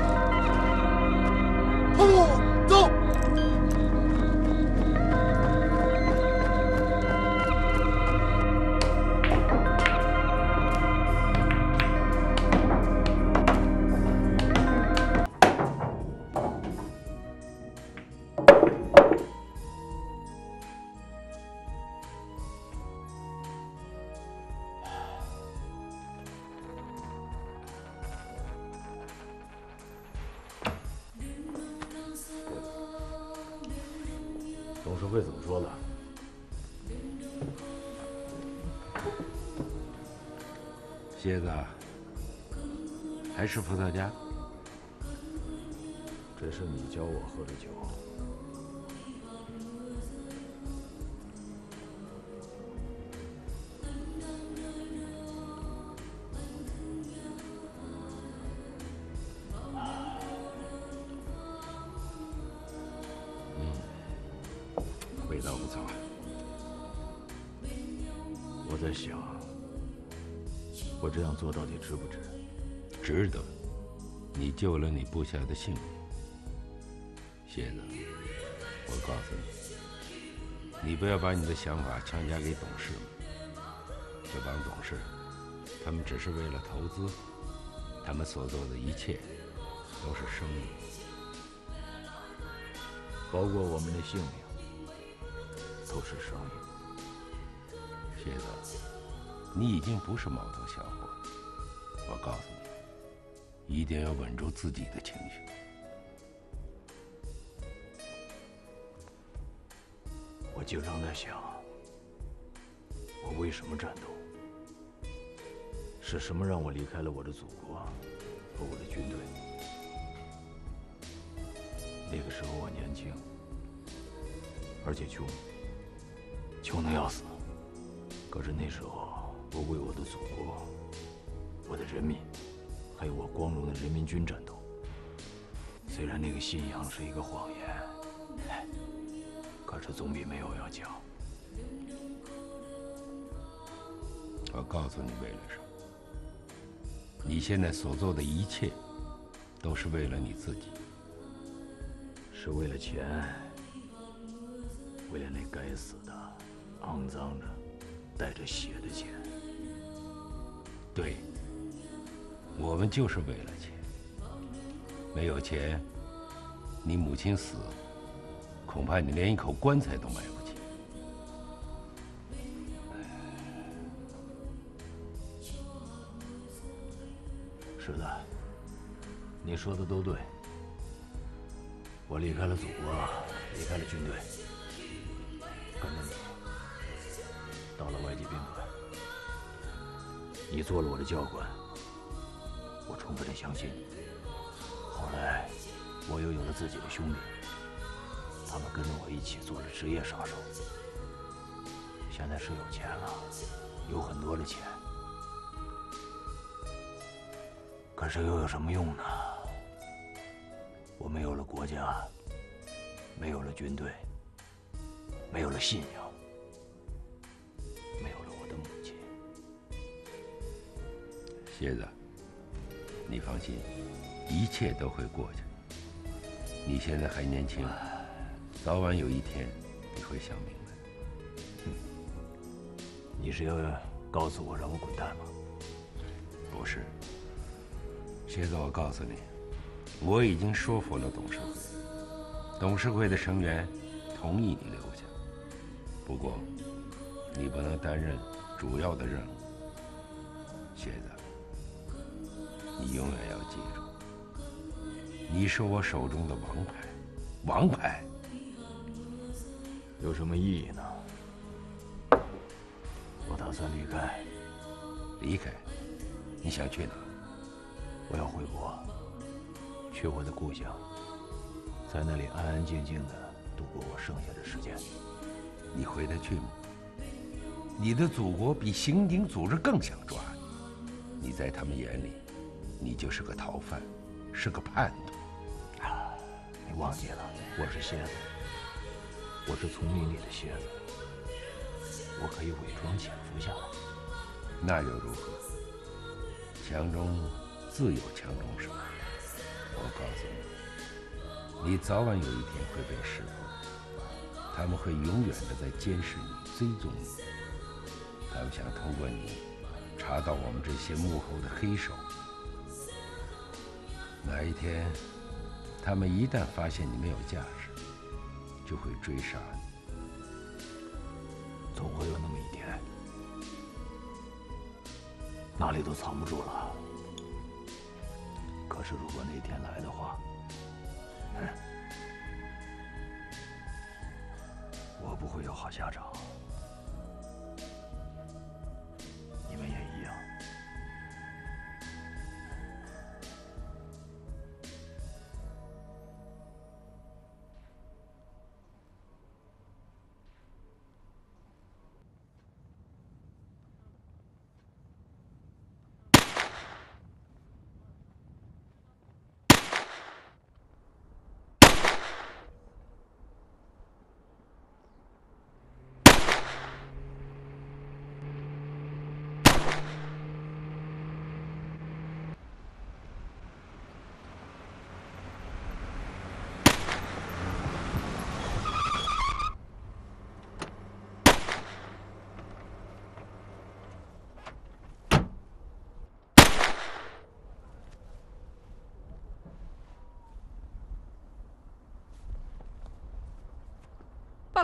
蝎子，还是伏特加？这是你教我喝的酒。部下的性命。蝎子，我告诉你，你不要把你的想法强加给董事们。这帮董事，他们只是为了投资，他们所做的一切都是生意，包括我们的性命，都是生意。蝎子，你已经不是毛头小伙。我告诉你，一定要稳住自己的情绪。我经常在想，我为什么战斗？是什么让我离开了我的祖国和我的军队？那个时候我年轻，而且穷，穷的要死。可是那时候，我为我的祖国、我的人民，还有我光荣的人民军战斗。虽然那个信仰是一个谎言，可是总比没有要强。我告诉你，为了什么？你现在所做的一切，都是为了你自己。是为了钱，为了那该死的、肮脏的、带着血的钱。对，我们就是为了钱。没有钱，你母亲死，恐怕你连一口棺材都买不起。是的，你说的都对。我离开了祖国，离开了军队，跟着你到了外籍兵团。你做了我的教官，我充分的相信。后来，我又有了自己的兄弟，他们跟着我一起做了职业杀手。现在是有钱了，有很多的钱，可是又有什么用呢？我没有了国家，没有了军队，没有了信仰，没有了我的母亲。蝎子，你放心，一切都会过去。你现在还年轻，早晚有一天你会想明白。你是要告诉我让我滚蛋吗？不是，蝎子，我告诉你，我已经说服了董事会，董事会的成员同意你留下。不过，你不能担任主要的任务。蝎子，你永远要记住，你是我手中的王牌，王牌。有什么意义呢？我打算离开。离开？你想去哪？我要回国，去我的故乡，在那里安安静静的度过我剩下的时间。你回得去吗？你的祖国比刑警组织更想抓你，你在他们眼里，你就是个逃犯，是个叛徒。你忘记了，我是蝎子，我是丛林里的蝎子，我可以伪装潜伏下来。那又如何？强中自有强中手。我告诉你，你早晚有一天会被识破，他们会永远的在监视你、追踪你。他们想通过你查到我们这些幕后的黑手。哪一天，他们一旦发现你没有价值，就会追杀你。总会有那么一天，哪里都藏不住了。可是如果那天来的话，我不会有好下场。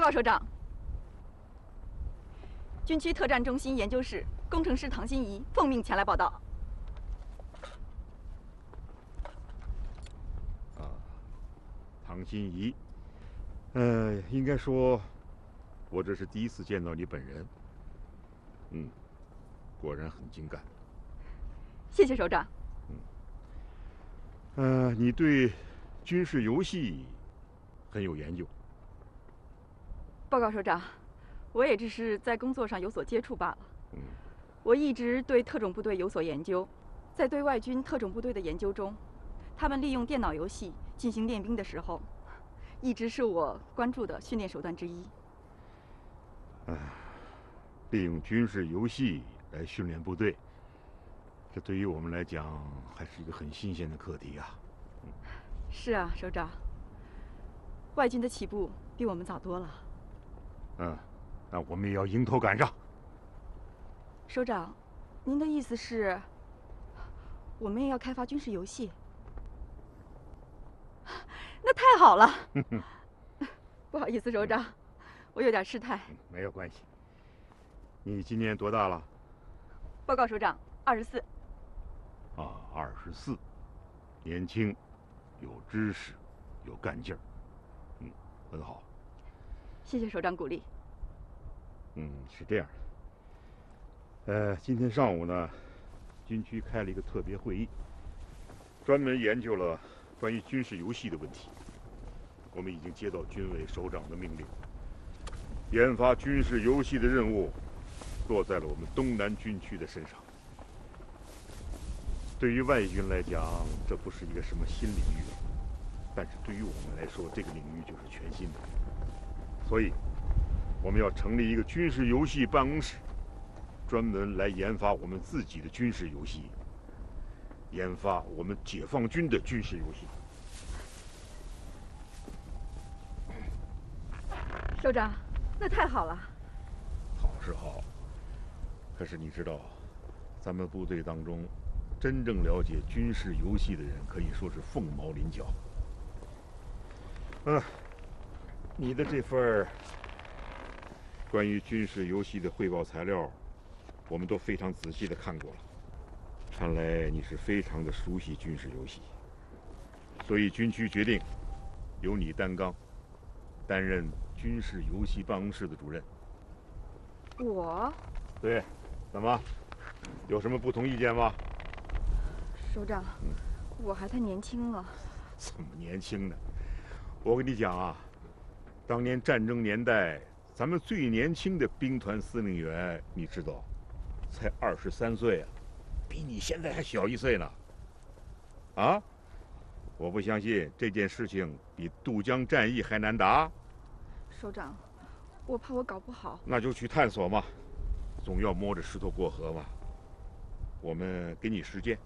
报告首长，军区特战中心研究室工程师唐心怡奉命前来报道。唐心怡，呃，应该说，我这是第一次见到你本人。嗯，果然很精干。谢谢首长。呃，你对军事游戏很有研究。报告首长，我也只是在工作上有所接触罢了。嗯我一直对特种部队有所研究，在对外军特种部队的研究中，他们利用电脑游戏进行练兵的时候，一直是我关注的训练手段之一。唉，利用军事游戏来训练部队，这对于我们来讲还是一个很新鲜的课题啊。是啊，首长。外军的起步比我们早多了。嗯，那我们也要迎头赶上。首长，您的意思是，我们也要开发军事游戏？那太好了。不好意思，首长，我有点失态。没有关系。你今年多大了？报告首长，二十四。啊，二十四，年轻，有知识，有干劲儿，嗯，很好。谢谢首长鼓励。嗯，是这样。呃，今天上午呢，军区开了一个特别会议，专门研究了关于军事游戏的问题。我们已经接到军委首长的命令，研发军事游戏的任务落在了我们东南军区的身上。对于外军来讲，这不是一个什么新领域，但是对于我们来说，这个领域就是全新的。所以，我们要成立一个军事游戏办公室，专门来研发我们自己的军事游戏，研发我们解放军的军事游戏。首长，那太好了。好是好，可是你知道，咱们部队当中，真正了解军事游戏的人可以说是凤毛麟角。嗯、你的这份关于军事游戏的汇报材料，我们都非常仔细的看过了。看来你是非常的熟悉军事游戏，所以军区决定由你担纲，担任军事游戏办公室的主任。我对，怎么？有什么不同意见吗？首长，我还太年轻了。怎么年轻呢？我跟你讲啊，当年战争年代，咱们最年轻的兵团司令员，你知道，才二十三岁啊，比你现在还小一岁呢。啊？我不相信这件事情比渡江战役还难答。首长，我怕我搞不好。那就去探索嘛，总要摸着石头过河嘛。我们给你时间，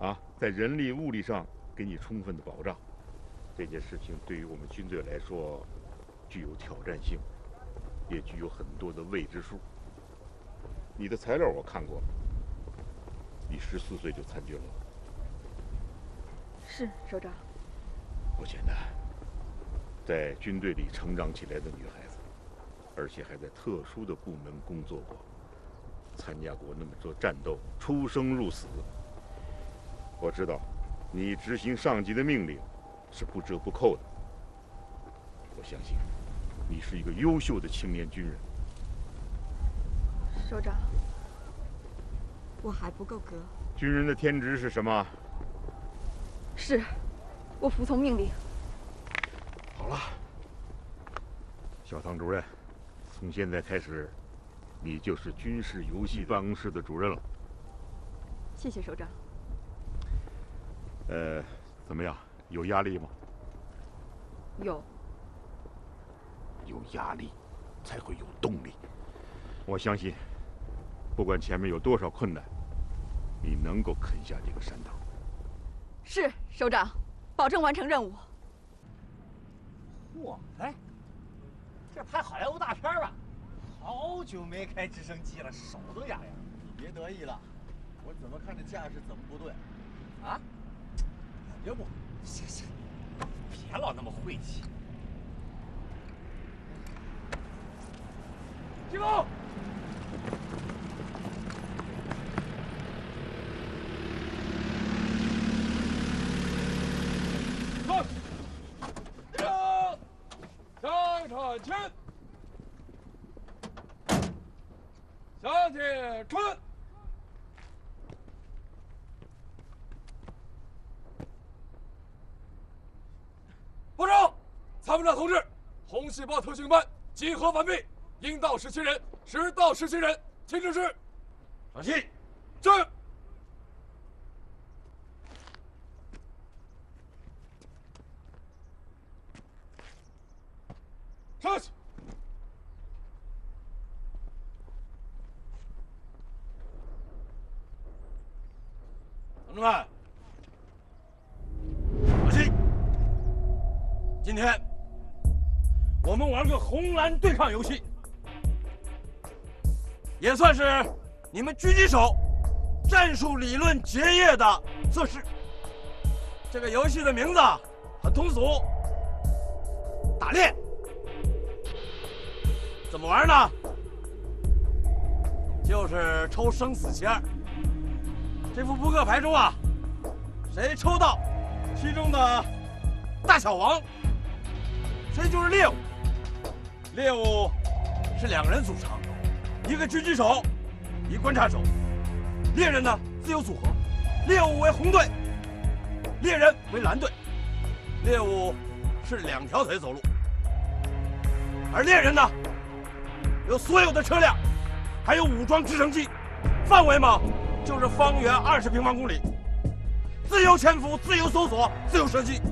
啊，在人力物力上给你充分的保障。这件事情对于我们军队来说，具有挑战性，也具有很多的未知数。你的材料我看过了，你十四岁就参军了，是首长。不简单。在军队里成长起来的女孩子，而且还在特殊的部门工作过，参加过那么多战斗，出生入死。我知道，你执行上级的命令。是不折不扣的。我相信，你是一个优秀的青年军人。首长，我还不够格。军人的天职是什么？是，我服从命令。好了，小唐主任，从现在开始，你就是军事游戏办公室的主任了。谢谢首长。呃，怎么样？有压力吗？有。有压力，才会有动力。我相信，不管前面有多少困难，你能够啃下这个山头。是首长，保证完成任务。嚯，哎，这拍好莱坞大片吧？好久没开直升机了，手都痒痒。你别得意了，我怎么看这架势怎么不对？啊？别不。行行，别老那么晦气。集中！走！停！向场前！向前冲！报告，参谋长同志，红细胞特训班集合完毕，应到十七人，实到十七人，请指示。上戏。是。上去。同志们。今天我们玩个红蓝对抗游戏，也算是你们狙击手战术理论结业的测试。这个游戏的名字很通俗，打猎。怎么玩呢？就是抽生死签这副扑克牌中啊，谁抽到其中的大小王？谁就是猎物。猎物是两个人组成，一个狙击手，一观察手。猎人呢自由组合，猎物为红队，猎人为蓝队。猎物是两条腿走路，而猎人呢有所有的车辆，还有武装直升机，范围嘛就是方圆二十平方公里，自由潜伏、自由搜索、自由射击，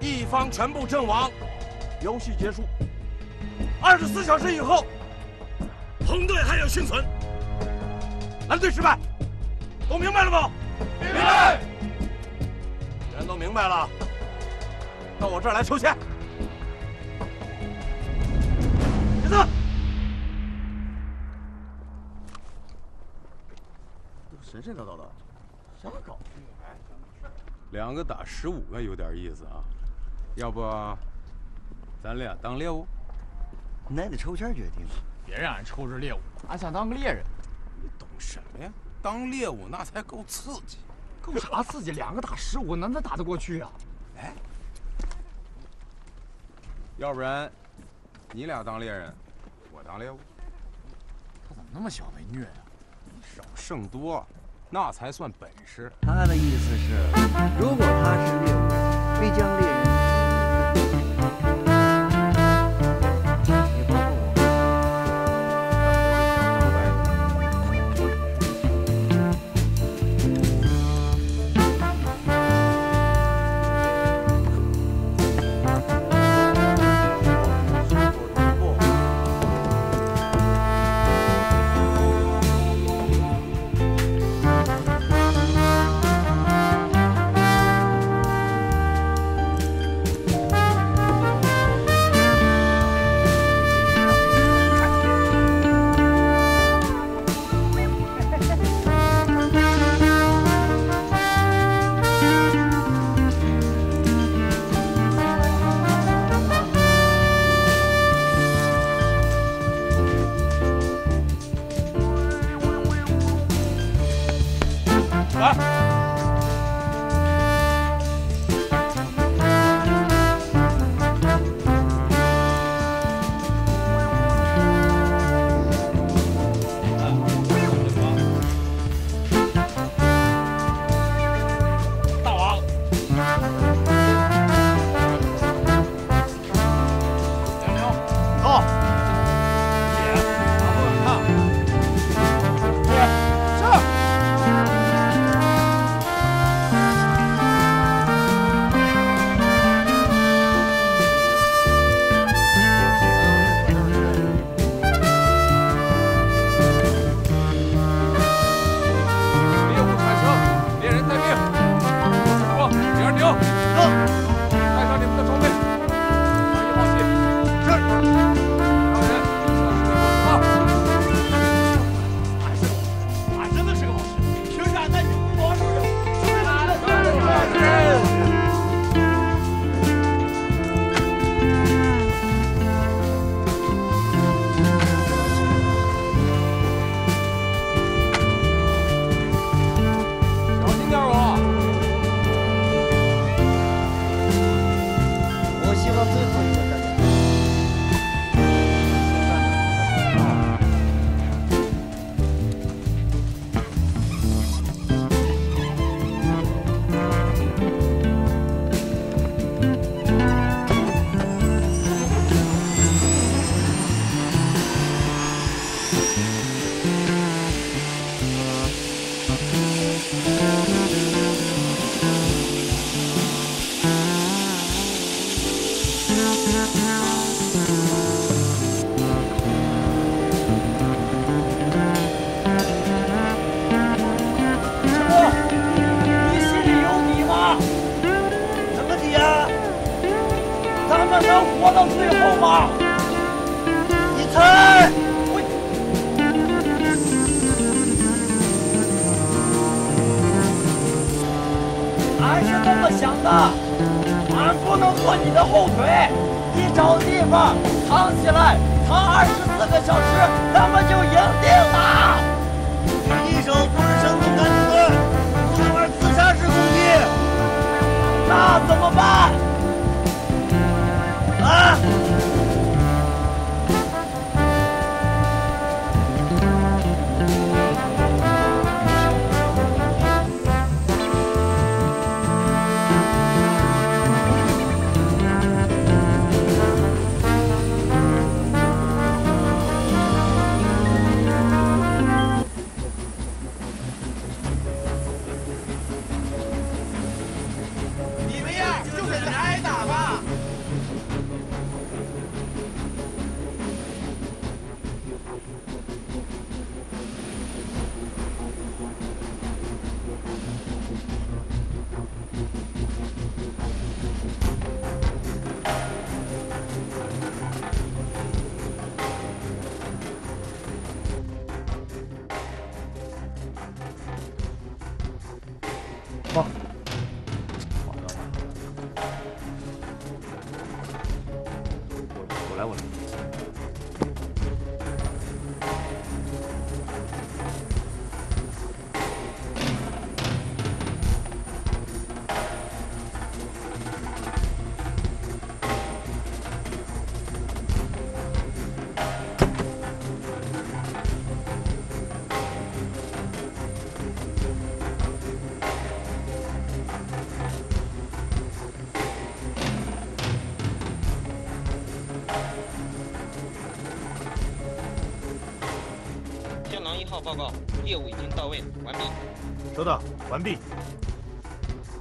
一方全部阵亡。游戏结束，二十四小时以后，红队还有幸存，蓝队失败，都明白了吗？明白。既然都明白了，到我这儿来抽签。别动！神神叨叨的，瞎搞。两个打十五个有点意思啊，要不？咱俩当猎物，那得抽签决定。别让俺抽着猎物，俺想当个猎人。你懂什么呀？当猎物那才够刺激。够啥刺激？两个打十五，能能打得过去啊？哎，要不然你俩当猎人，我当猎物。他怎么那么小被虐呀、少胜多，那才算本事。他的意思是，如果他是猎物，必将猎人也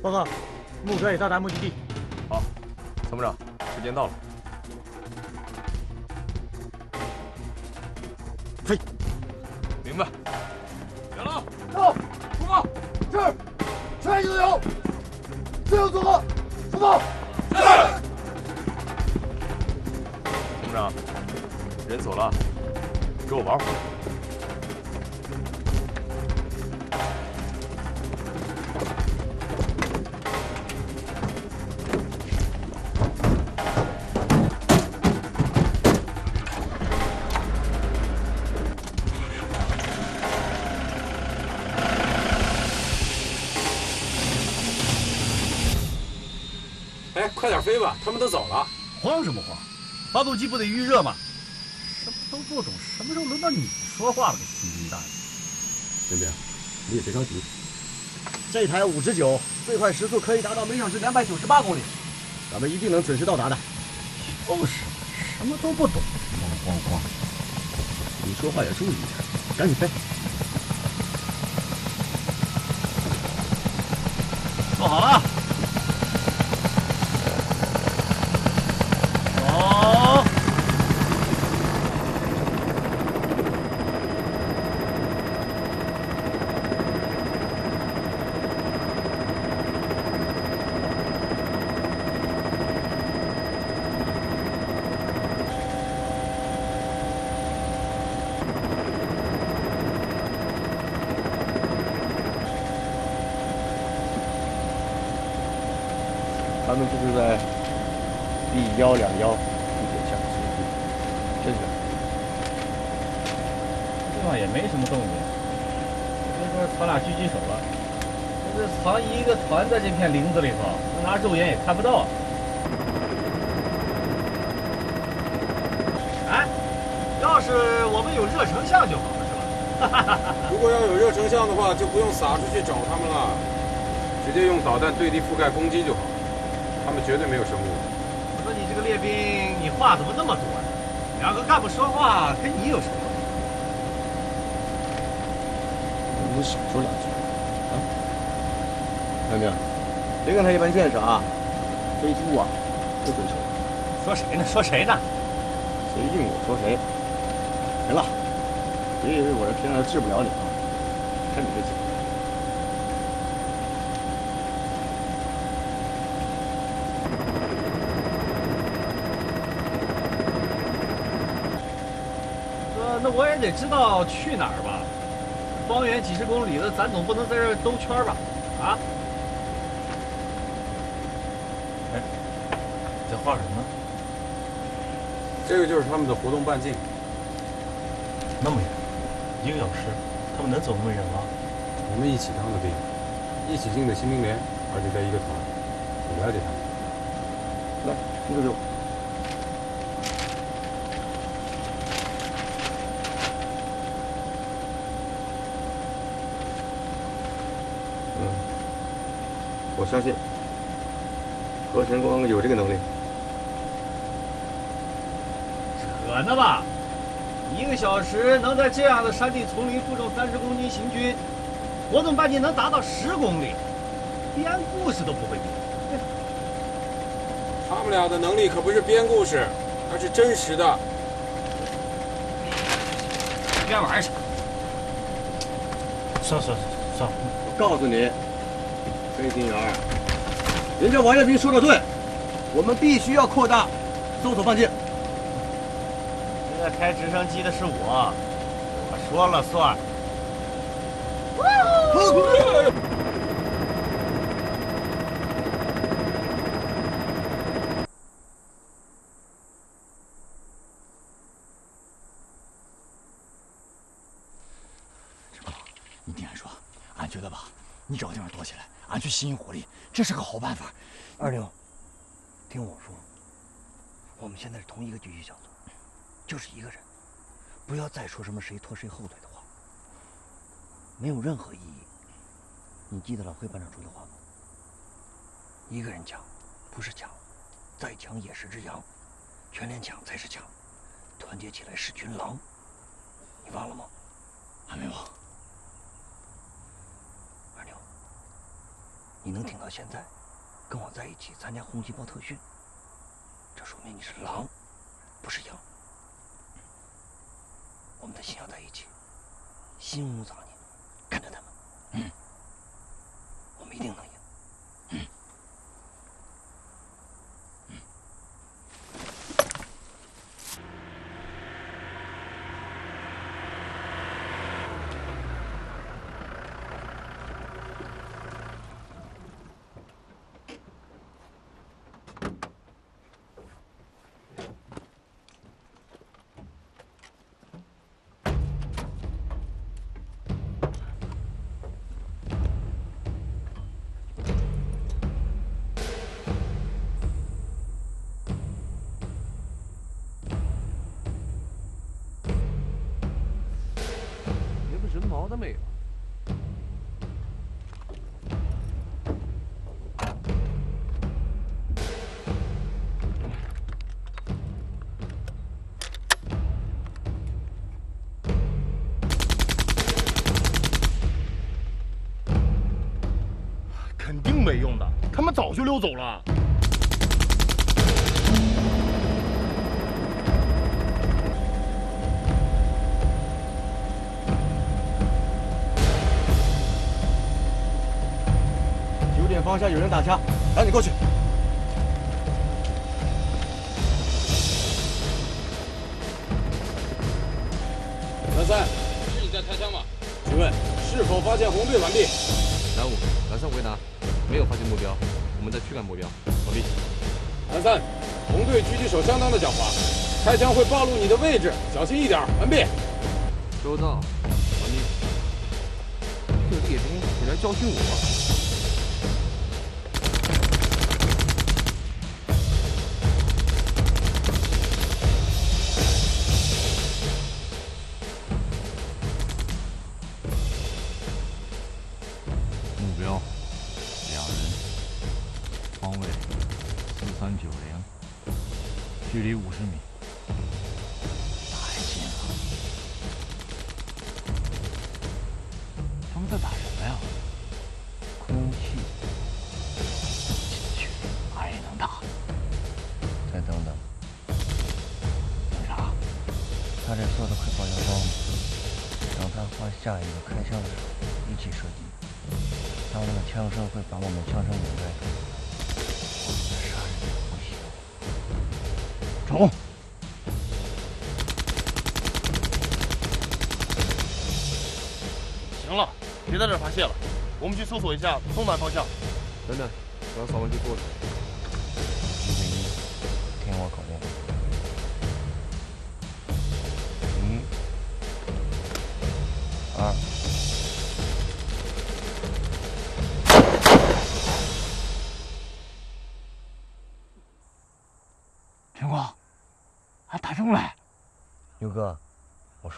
报告，目标已到达目的地。好，参谋长，时间到了。飞。明白。行了，到，出发，是，全体自由，自由组合，出发。是。参谋长，人走了，给我玩会儿。飞吧，他们都走了。慌什么慌？发动机不得预热吗？什么都不懂，什么时候轮到你说话了？个心惊胆林兵，你也别着急。这台五十九最快时速可以达到每小时两百九十八公里，咱们一定能准时到达的。就是，什么都不懂，慌慌慌。你说话也注意一点，赶紧飞。坐好了。走。咱们这是在 B 幺两幺地点下的实地，真是。这地方也没什么动静，别说藏俩狙击手了，这藏一个团在这片林子里头，拿肉眼也看不到。哎，要是我们有热成像就好了，是吧？如果要有热成像的话，就去找他们了，直接用导弹对地覆盖攻击就好。他们绝对没有生物。我说你这个列兵，你话怎么那么多呢？两个干部说话跟你有什么关系？你少说两句啊！亮明，别跟他一般见识啊！飞猪啊，不准说。说谁呢？说谁呢？谁应我说谁。行了，别以为我这平常治不了你啊！看你这劲。呃，那我也得知道去哪儿吧？方圆几十公里的，咱总不能在这儿兜圈吧？啊？哎，在画什么？这个就是他们的活动半径。那么远，一个小时，他们能走那么远吗？我们一起当的兵，一起进的新兵连，而且在一个团，我了解他们。来，你这相信何晨光有这个能力。扯呢吧？一个小时能在这样的山地丛林负重三十公斤行军，活动半径能达到十公里，编故事都不会编。他们俩的能力可不是编故事，而是真实的。一边玩去。算算算，我告诉你，飞行员，人家王彦兵说的对，我们必须要扩大搜索半径。现在开直升机的是我，我说了算。你听俺说，俺觉得吧，你找个地方躲起来，俺去吸引火力，这是个好办法。二牛，听我说，我们现在是同一个狙击小组，就是一个人，不要再说什么谁拖谁后腿的话，没有任何意义。你记得老黑班长说的话吗？一个人强，不是强，再强也是只羊，全连强才是强，团结起来是群狼。你忘了吗？还没有。二牛，你能挺到现在，跟我在一起参加红细胞特训，这说明你是狼，不是羊。我们的心要在一起，心无杂念，看着他们。嗯，我们一定能就溜走了。九点方向有人打枪，赶紧过去。目标，完毕。蓝三，红队狙击手相当的狡猾，开枪会暴露你的位置，小心一点。完毕。收到，完毕。这猎兵你来教训我？他这做的快爆药包吗？等他换下一个开枪的时候，一起射击。他们的枪声会把我们枪声掩盖住。我们的杀人的呼吸。冲！行了，别在这儿发泄了，我们去搜索一下东南方向。等等，我要扫完就过来。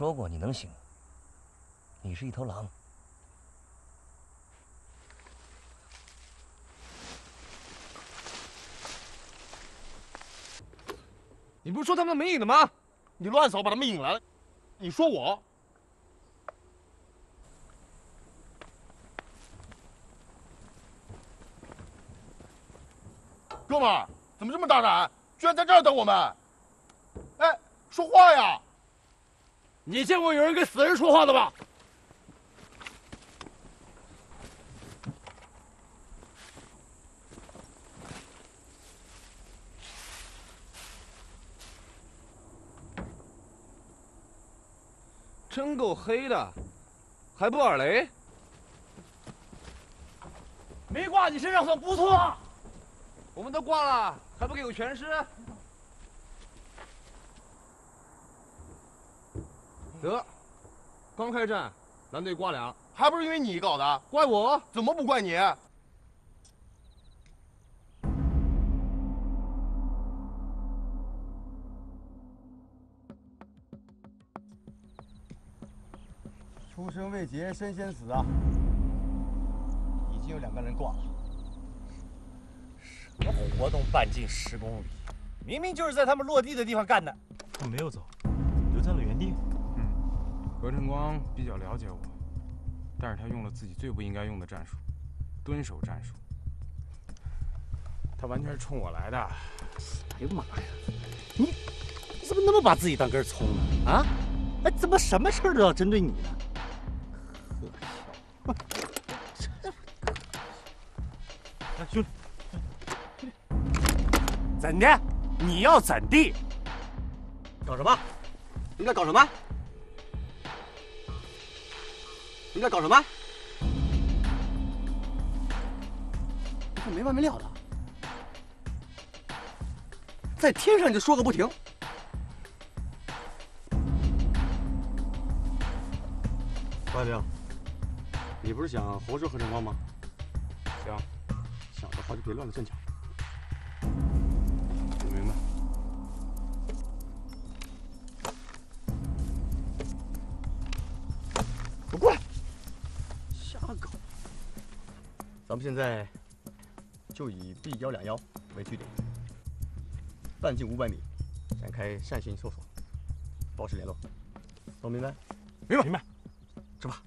说过你能行。你是一头狼。你不是说他们没影的吗？你乱扫把他们引来了，你说我？哥们儿，怎么这么大胆，居然在这儿等我们？哎，说话呀！你见过有人跟死人说话的吧？真够黑的，还不耳雷？没挂你身上算不错。我们都挂了，还不给我全尸？得，刚开战，蓝队挂俩，还不是因为你搞的？怪我？怎么不怪你？出生未捷身先死啊！已经有两个人挂了。什么活动半径十公里？明明就是在他们落地的地方干的。他没有走，何晨光比较了解我，但是他用了自己最不应该用的战术——蹲守战术。他完全是冲我来的。哎呦妈呀！你你怎么那么把自己当根葱呢？啊？哎，怎么什么事儿都要针对你呢？哎，兄弟，怎的？你要怎地？搞什么？你在搞什么？你们在搞什么？这没完没了的，在天上你就说个不停。外兵，你不是想活捉何晨光吗？想，想的话就别乱了阵脚。们现在就以 B 幺两幺为据点，半径五百米，展开扇形搜索，保持联络。都明白？明白。明白。出发。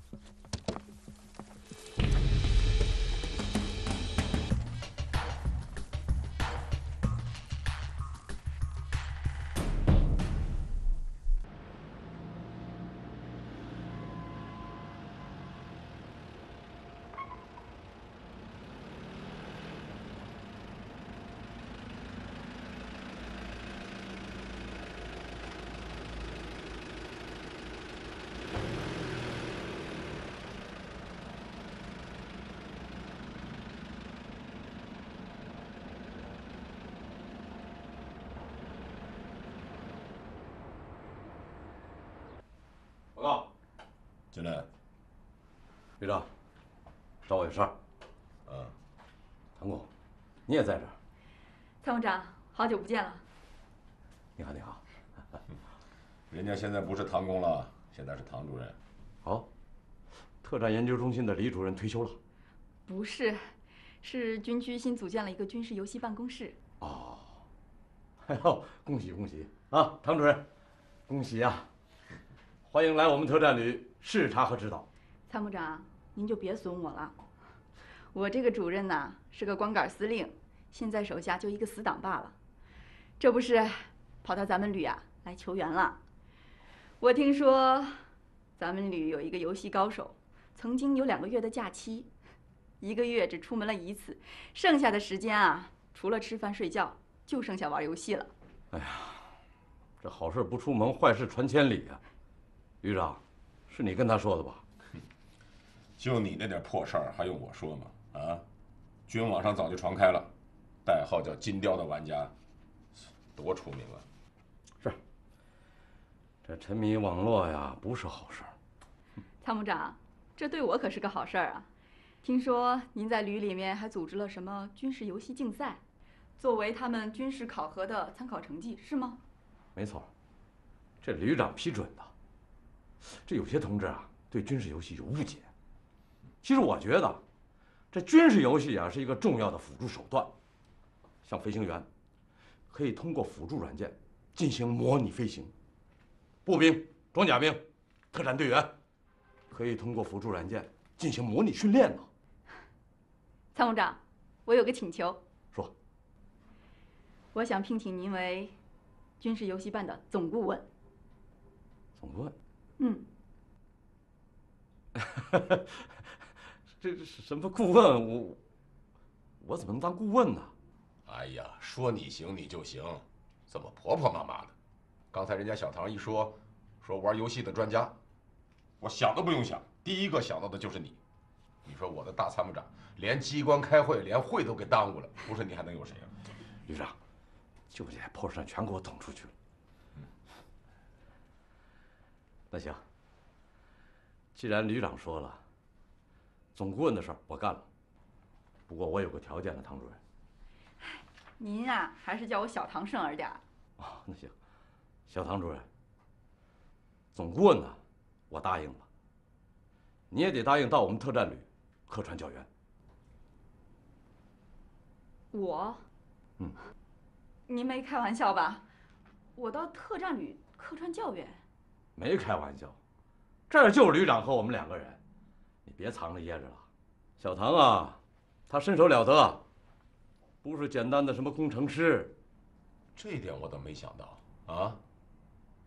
进来。旅长，找我有事儿。啊，唐工，你也在这儿？参谋长，好久不见了。你好，你好。人家现在不是唐工了，现在是唐主任。哦，特战研究中心的李主任退休了。不是，是军区新组建了一个军事游戏办公室。哦，哎呦，恭喜恭喜啊，唐主任，恭喜啊！欢迎来我们特战旅视察和指导。参谋长，您就别损我了。我这个主任呐，是个光杆司令，现在手下就一个死党罢了。这不是跑到咱们旅啊来求援了。我听说，咱们旅有一个游戏高手，曾经有两个月的假期，一个月只出门了一次，剩下的时间啊，除了吃饭睡觉，就剩下玩游戏了。哎呀，这好事不出门，坏事传千里呀、旅长，是你跟他说的吧？就你那点破事儿，还用我说吗？啊，军网上早就传开了，代号叫“金雕”的玩家，多出名啊！是这沉迷网络呀，不是好事儿。参谋长，这对我可是个好事儿啊！听说您在旅里面还组织了什么军事游戏竞赛，作为他们军事考核的参考成绩，是吗？没错，这旅长批准的。这有些同志啊，对军事游戏有误解。其实我觉得，这军事游戏啊是一个重要的辅助手段。像飞行员，可以通过辅助软件进行模拟飞行；步兵、装甲兵、特战队员，可以通过辅助软件进行模拟训练呢。参谋长，我有个请求。说。我想聘请您为军事游戏办的总顾问。总顾问。嗯。这是什么顾问？我我怎么能当顾问呢？哎呀，说你行你就行，怎么婆婆妈妈的？刚才人家小唐一说，说玩游戏的专家，我想都不用想，第一个想到的就是你。你说我的大参谋长，连机关开会，连会都给耽误了，不是你还能有谁啊？旅长，就这破事全给我捅出去了。那行，既然旅长说了，总顾问的事儿我干了。不过我有个条件呢，唐主任。您啊，还是叫我小唐顺儿点儿。哦，那行，小唐主任，总顾问呢，我答应了。你也得答应到我们特战旅客串教员。我？嗯。您没开玩笑吧？我到特战旅客串教员？没开玩笑，这儿就是旅长和我们两个人，你别藏着掖着了。小唐啊，他身手了得，不是简单的什么工程师。这一点我倒没想到啊！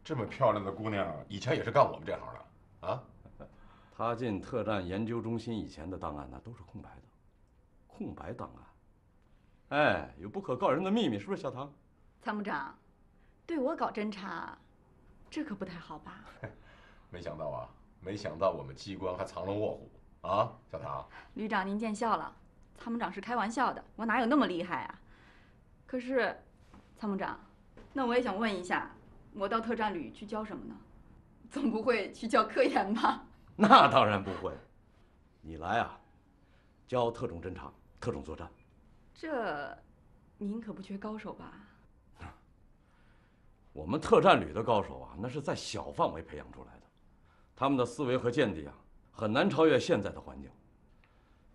这么漂亮的姑娘，以前也是干我们这行的啊？他进特战研究中心以前的档案呢，都是空白的，空白档案。哎，有不可告人的秘密，是不是小唐？参谋长，对我搞侦查，这可不太好吧？没想到啊，没想到我们机关还藏龙卧虎啊，小唐。旅长您见笑了，参谋长是开玩笑的，我哪有那么厉害啊？可是，参谋长，那我也想问一下，我到特战旅去教什么呢？总不会去教科研吧？那当然不会，你来啊，教特种侦察、特种作战。这，您可不缺高手吧？我们特战旅的高手啊，那是在小范围培养出来的，他们的思维和见地啊，很难超越现在的环境。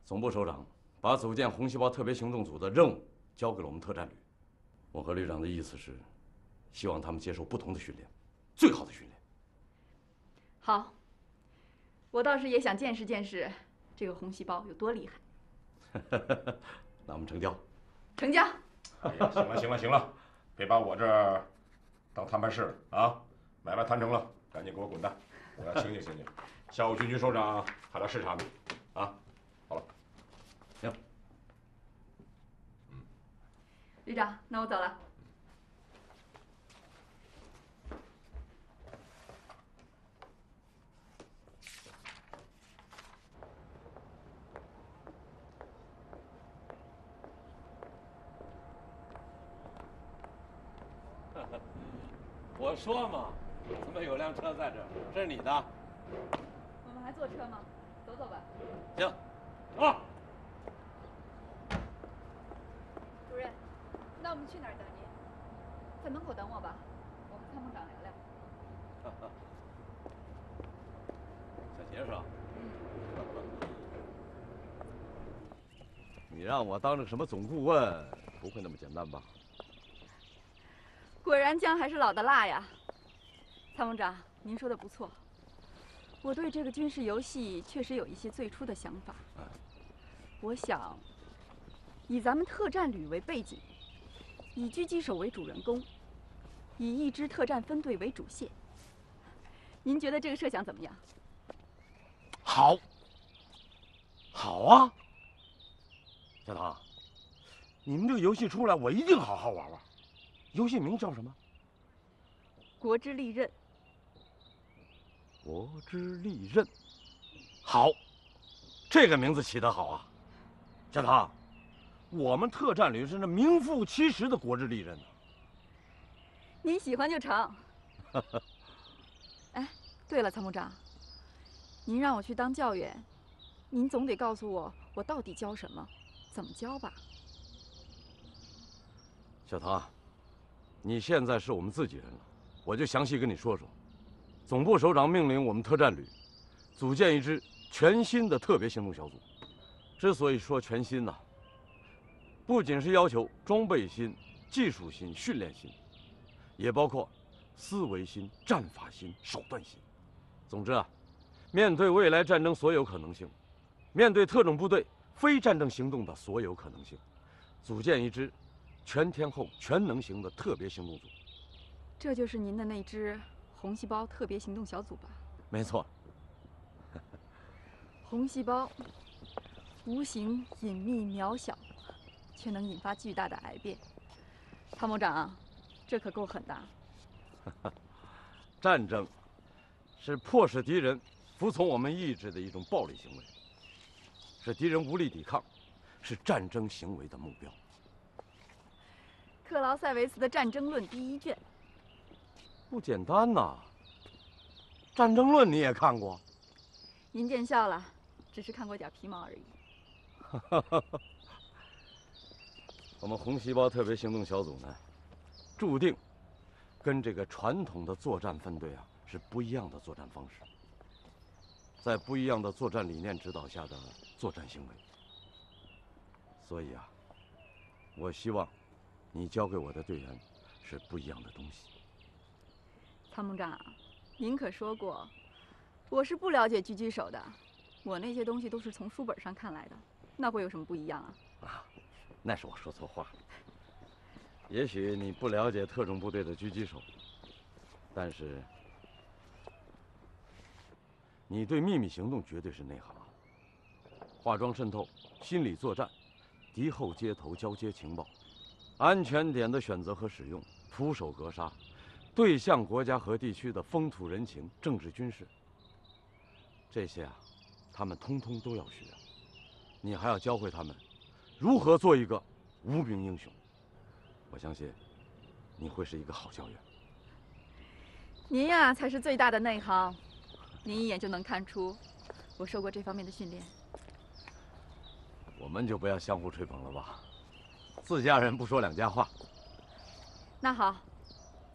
总部首长把组建红细胞特别行动组的任务交给了我们特战旅，我和旅长的意思是，希望他们接受不同的训练，最好的训练。好，我倒是也想见识见识这个红细胞有多厉害。那我们成交。成交。哎呀，行了行了行了，别把我这儿当谈判室了啊！买卖谈成了，赶紧给我滚蛋！我要清静清静。下午军区首长还来视察呢，啊，好了，行。嗯旅长，那我走了。我说嘛，怎么有辆车在这儿？这是你的？我们还坐车吗？走走吧。行，啊。主任，那我们去哪儿等您？在门口等我吧，我和参谋长聊聊。小杰是吧？你让我当这个什么总顾问，不会那么简单吧？果然姜还是老的辣呀，参谋长，您说的不错。我对这个军事游戏确实有一些最初的想法。我想，以咱们特战旅为背景，以狙击手为主人公，以一支特战分队为主线。您觉得这个设想怎么样？好，好啊，小唐，你们这个游戏出来，我一定好好玩玩。游戏名叫什么？国之利刃。国之利刃，好，这个名字起得好啊，小唐，我们特战旅是那名副其实的国之利刃呢。您喜欢就成。哎，对了，参谋长，您让我去当教员，您总得告诉我我到底教什么，怎么教吧。小唐。你现在是我们自己人了，我就详细跟你说说。总部首长命令我们特战旅组建一支全新的特别行动小组。之所以说全新呢，不仅是要求装备新、技术新、训练新，也包括思维新、战法新、手段新。总之啊，面对未来战争所有可能性，面对特种部队非战争行动的所有可能性，组建一支。全天候、全能型的特别行动组，这就是您的那支红细胞特别行动小组吧？没错。红细胞无形、隐秘、渺小，却能引发巨大的癌变。参谋长，这可够狠的。战争是迫使敌人服从我们意志的一种暴力行为，使敌人无力抵抗，是战争行为的目标。克劳塞维茨的《战争论》第一卷，不简单呐。《战争论》你也看过？您见笑了，只是看过点皮毛而已。我们红细胞特别行动小组呢，注定跟这个传统的作战分队啊是不一样的作战方式，在不一样的作战理念指导下的作战行为。所以啊，我希望。你交给我的队员是不一样的东西。参谋长，您可说过，我是不了解狙击手的，我那些东西都是从书本上看来的，那会有什么不一样啊？啊那是我说错话了。也许你不了解特种部队的狙击手，但是你对秘密行动绝对是内行。化妆渗透、心理作战、敌后接头交接情报、安全点的选择和使用、徒手格杀、对象国家和地区的风土人情、政治军事，这些啊，他们通通都要学。你还要教会他们如何做一个无名英雄。我相信你会是一个好教员。您呀，才是最大的内行，您一眼就能看出我受过这方面的训练。我们就不要相互吹捧了吧，自家人不说两家话。那好，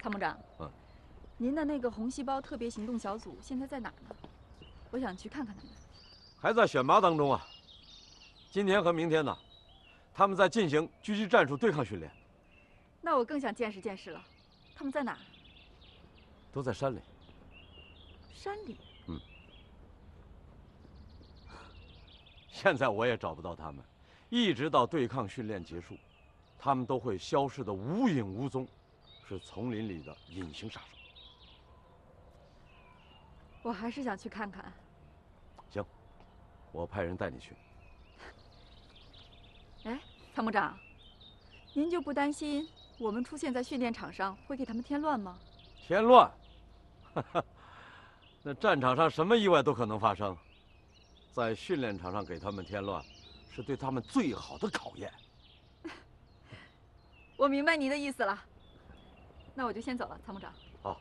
参谋长，嗯，您的那个红细胞特别行动小组现在在哪儿呢？我想去看看他们。还在选拔当中啊。今天和明天呢，他们在进行狙击战术对抗训练。那我更想见识见识了，他们在哪儿？都在山里。山里。嗯。现在我也找不到他们，一直到对抗训练结束，他们都会消失的无影无踪，是丛林里的隐形杀手。我还是想去看看。行，我派人带你去。哎，参谋长，您就不担心我们出现在训练场上会给他们添乱吗？添乱？那战场上什么意外都可能发生。在训练场上给他们添乱，是对他们最好的考验。我明白您的意思了，那我就先走了，参谋长。好。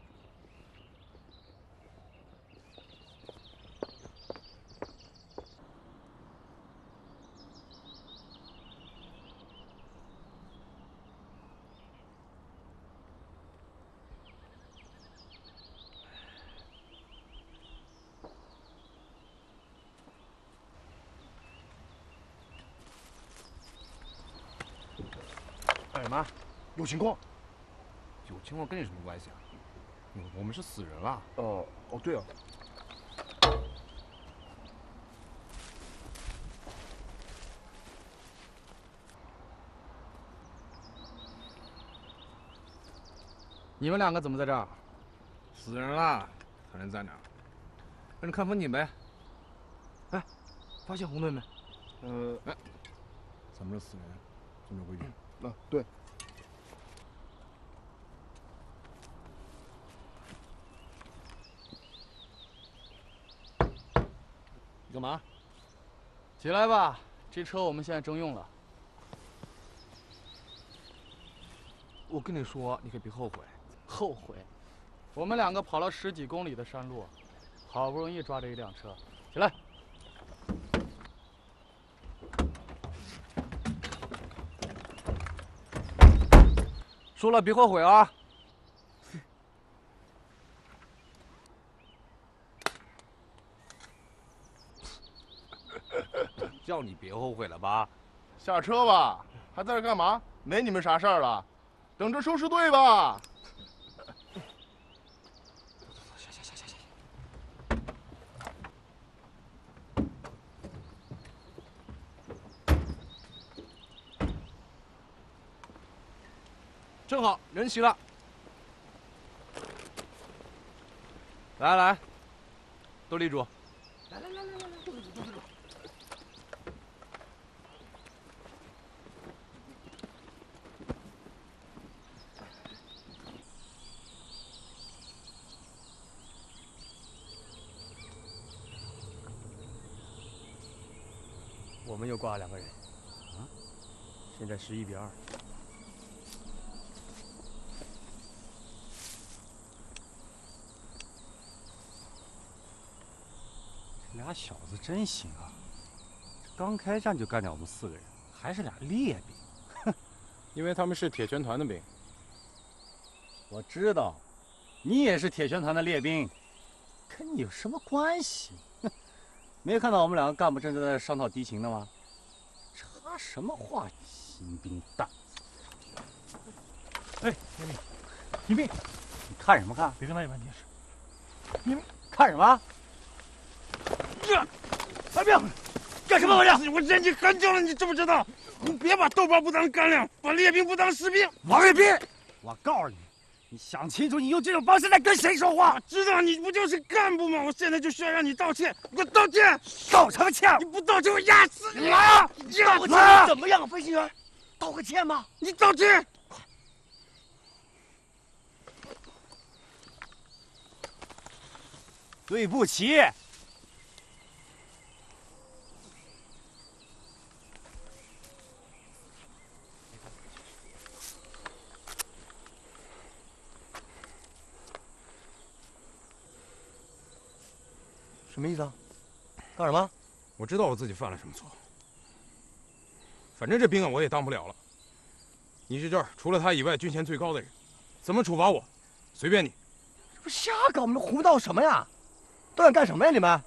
干什么？有情况？有情况跟你什么关系啊？我们是死人了！哦哦，对啊。你们两个怎么在这儿？死人了，还能在哪儿？跟着看风景呗。哎，发现红队没？呃，哎，咱们是死人，遵守规矩。啊，对。干嘛？起来吧，这车我们现在征用了。我跟你说，你可别后悔。后悔？我们两个跑了十几公里的山路，好不容易抓着一辆车，起来。说了别后悔啊！叫你别后悔了吧？下车吧，还在这干嘛？没你们啥事儿了，等着收尸队吧。下下下下下。正好人齐了，来来，都立住！来来来来来来，都立住，都立住！我们又挂两个人，啊，现在十一比二。这俩小子真行啊！刚开战就干掉我们四个人，还是俩劣兵。哼，因为他们是铁拳团的兵。我知道，你也是铁拳团的列兵，跟你有什么关系？哼，没看到我们两个干部正在商讨敌情呢吗？插什么话？新兵蛋子！哎，严兵，严兵，你看什么看？别跟他一般见识。你们看什么？范兵，干什么玩意？我忍你很久了，你知不知道？你别把豆包不当干粮，把列兵不当士兵。王卫兵，我告诉你，你想清楚，你用这种方式来跟谁说话？知道你不就是干部吗？我现在就需要让你道歉，给我道歉！道什么歉？你不道歉，我压死你！来啊！道歉怎么样，飞行员？道个歉吗？你道歉！对不起。什么意思啊？干什么？我知道我自己犯了什么错。反正这兵啊，我也当不了了。你是这儿除了他以外军衔最高的人，怎么处罚我，随便你。这不瞎搞吗？胡闹什么呀？都想干什么呀？你们？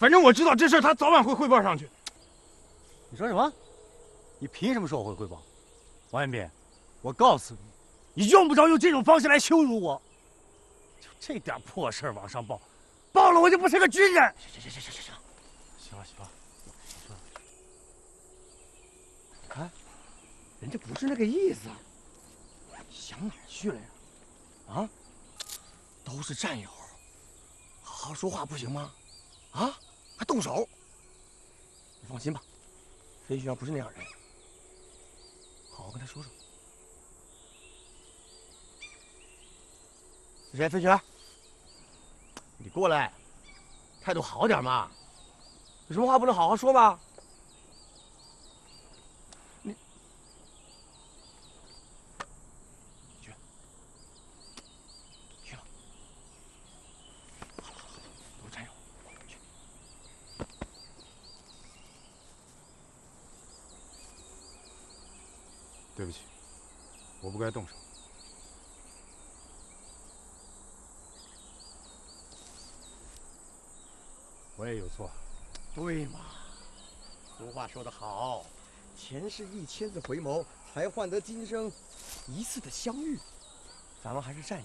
反正我知道这事他早晚会汇报上去。你说什么？你凭什么说我会汇报？王彦斌，我告诉你，你用不着用这种方式来羞辱我。就这点破事往上报，报了我就不是个军人。行行行行行行，行了行了，你看，人家不是那个意思。想哪儿去了呀？啊？都是战友，好好说话不行吗？啊？还动手？你放心吧，飞行员不是那样人，好好跟他说说。谁？飞行员，你过来，态度好点嘛。有什么话不能好好说吗？你去去吧。好了好了，都是战友，去。对不起，我不该动手。我也有错。对嘛，俗话说得好，前世一千次回眸，才换得今生一次的相遇。咱们还是战友，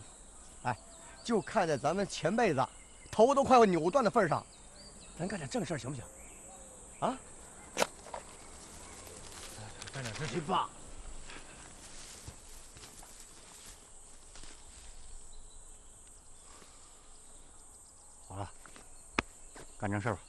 哎，就看在咱们前辈子头都快要扭断的份上，咱干点正事行不行？啊？干点正事吧。好了，干正事吧。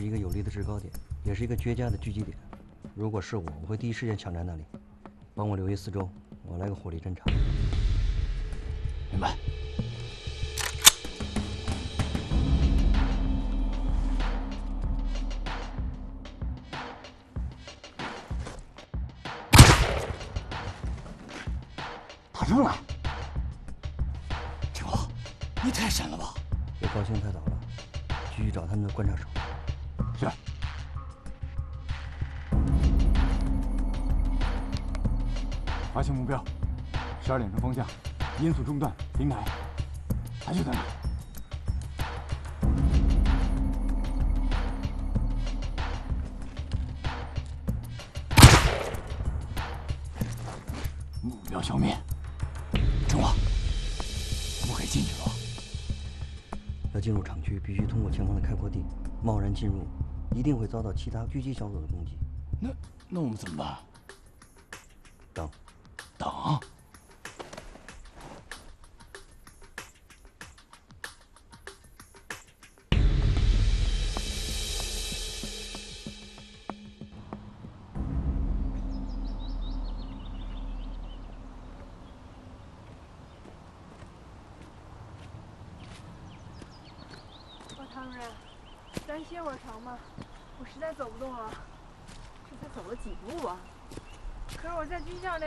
是一个有利的制高点，也是一个绝佳的狙击点。如果是我，我会第一时间抢占那里。帮我留意四周，我来个火力侦察。明白。中断，平台，他就在那。目标消灭。中华，不可以进去了。要进入厂区，必须通过前方的开阔地，贸然进入，一定会遭到其他狙击小组的攻击。那那我们怎么办？等，等。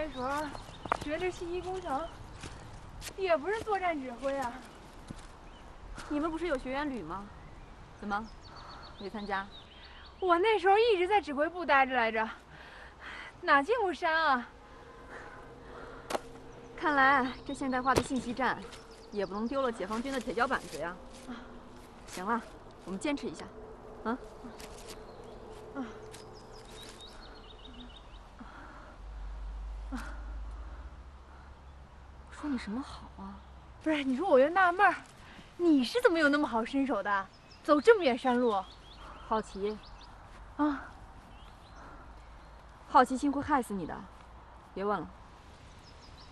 那时候学这信息工程，也不是作战指挥啊。你们不是有学员旅吗？怎么没参加？我那时候一直在指挥部待着来着，哪进过山啊？看来这现代化的信息战，也不能丢了解放军的铁脚板子呀。行了，我们坚持一下，啊。说你什么好啊？不是，你说我又纳闷儿，你是怎么有那么好身手的？走这么远山路？好奇。啊。好奇心会害死你的，别问了。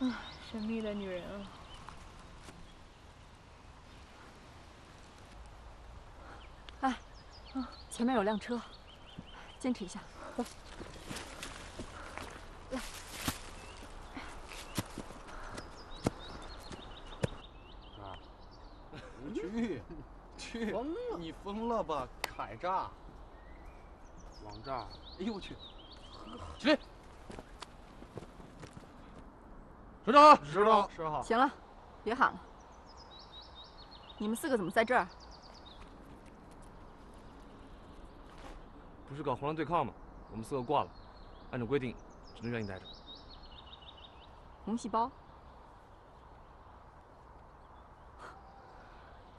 唉，神秘的女人啊。哎，前面有辆车，坚持一下。来。去，去！疯了！你疯了吧？凯炸，王炸！哎呦我去！起立！首长好，首长好，首长好。行了，别喊了。你们四个怎么在这儿？不是搞红蓝对抗吗？我们四个挂了，按照规定，只能让你待着。红细胞？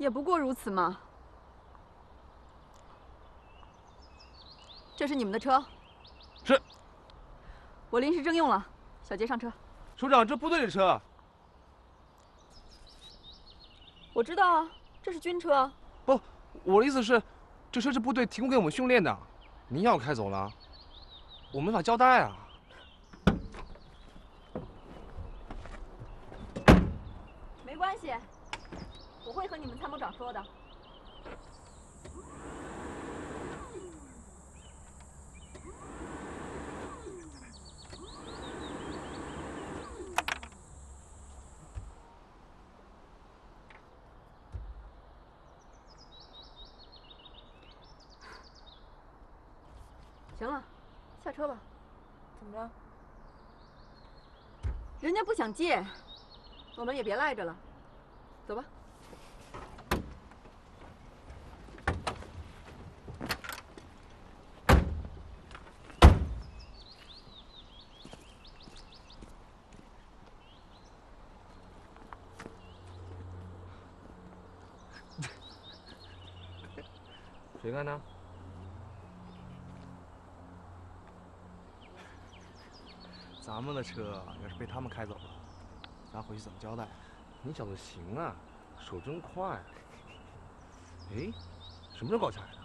也不过如此嘛。这是你们的车。是。我临时征用了，小杰上车。首长，这部队的车。我知道啊，这是军车。不，我的意思是，这车是部队提供给我们训练的，您要开走了，我没法交代啊。没关系。我会和你们参谋长说的。行了，下车吧。怎么了？人家不想借，我们也别赖着了。走吧。谁干的？咱们的车要是被他们开走了，咱回去怎么交代？你小子行啊，手真快。哎，什么时候搞起来的？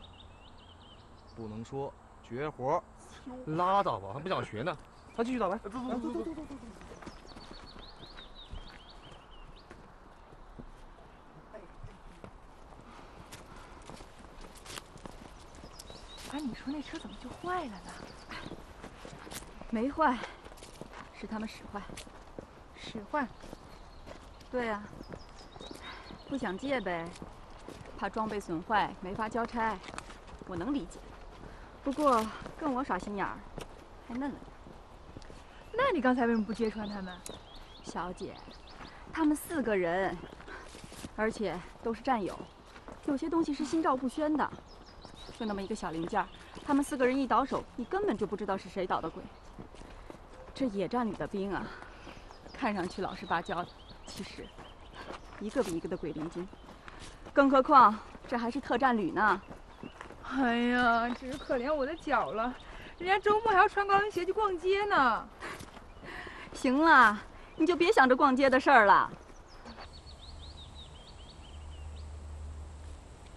不能说，绝活。拉倒吧，还不想学呢。咱继续打，牌，走走走走走走走。哎，你说那车怎么就坏了呢？没坏，是他们使坏。使坏？对啊，不想借呗，怕装备损坏没法交差，我能理解。不过跟我耍心眼儿，还嫩了点。那你刚才为什么不揭穿他们？小姐，他们四个人，而且都是战友，有些东西是心照不宣的，就那么一个小零件，他们四个人一倒手，你根本就不知道是谁捣的鬼。这野战里的兵啊，看上去老实巴交的，其实一个比一个的鬼灵精。更何况这还是特战旅呢。哎呀，只是可怜我的脚了，人家周末还要穿高跟鞋去逛街呢。行了，你就别想着逛街的事儿了。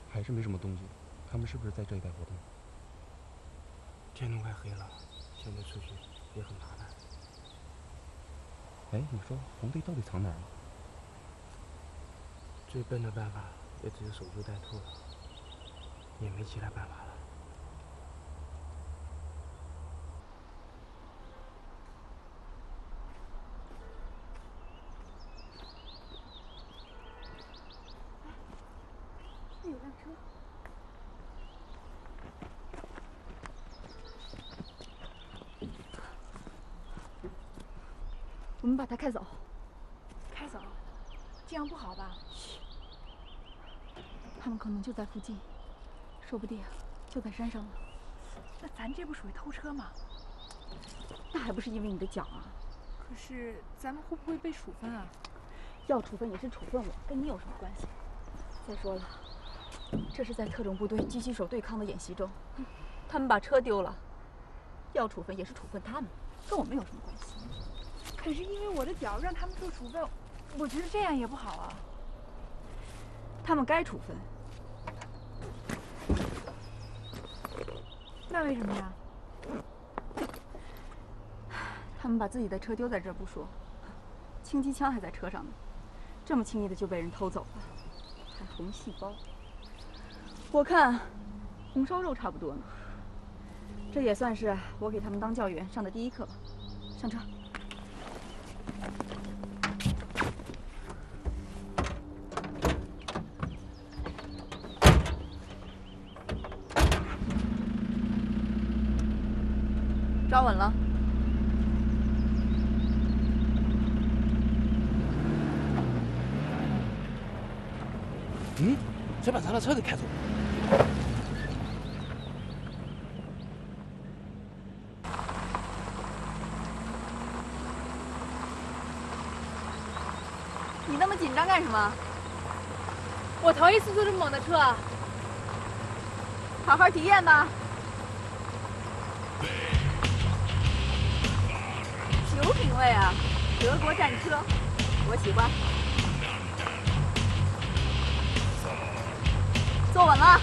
还是没什么动静，他们是不是在这一带活动？天都快黑了，现在出去也很麻烦。哎，你说红队到底藏哪儿了？最笨的办法也只有守株待兔了，也没其他办法了。把他开走。开走，这样不好吧？他们可能就在附近，说不定就在山上呢。那咱这不属于偷车吗？那还不是因为你的脚啊？可是咱们会不会被处分啊？要处分也是处分我，跟你有什么关系？再说了，这是在特种部队狙击手对抗的演习中，他们把车丢了，要处分也是处分他们，跟我们有什么关系？可是因为我的脚让他们做处分，我觉得这样也不好啊。他们该处分。那为什么呀？他们把自己的车丢在这儿不说，轻机枪还在车上呢，这么轻易的就被人偷走了，还红细胞。我看红烧肉差不多呢。这也算是我给他们当教员上的第一课吧。上车。抓稳了。嗯，谁把咱的车给开走了？你那么紧张干什么？我头一次坐这么猛的车，好好体验吧。位啊，德国战车，我喜欢。坐稳了。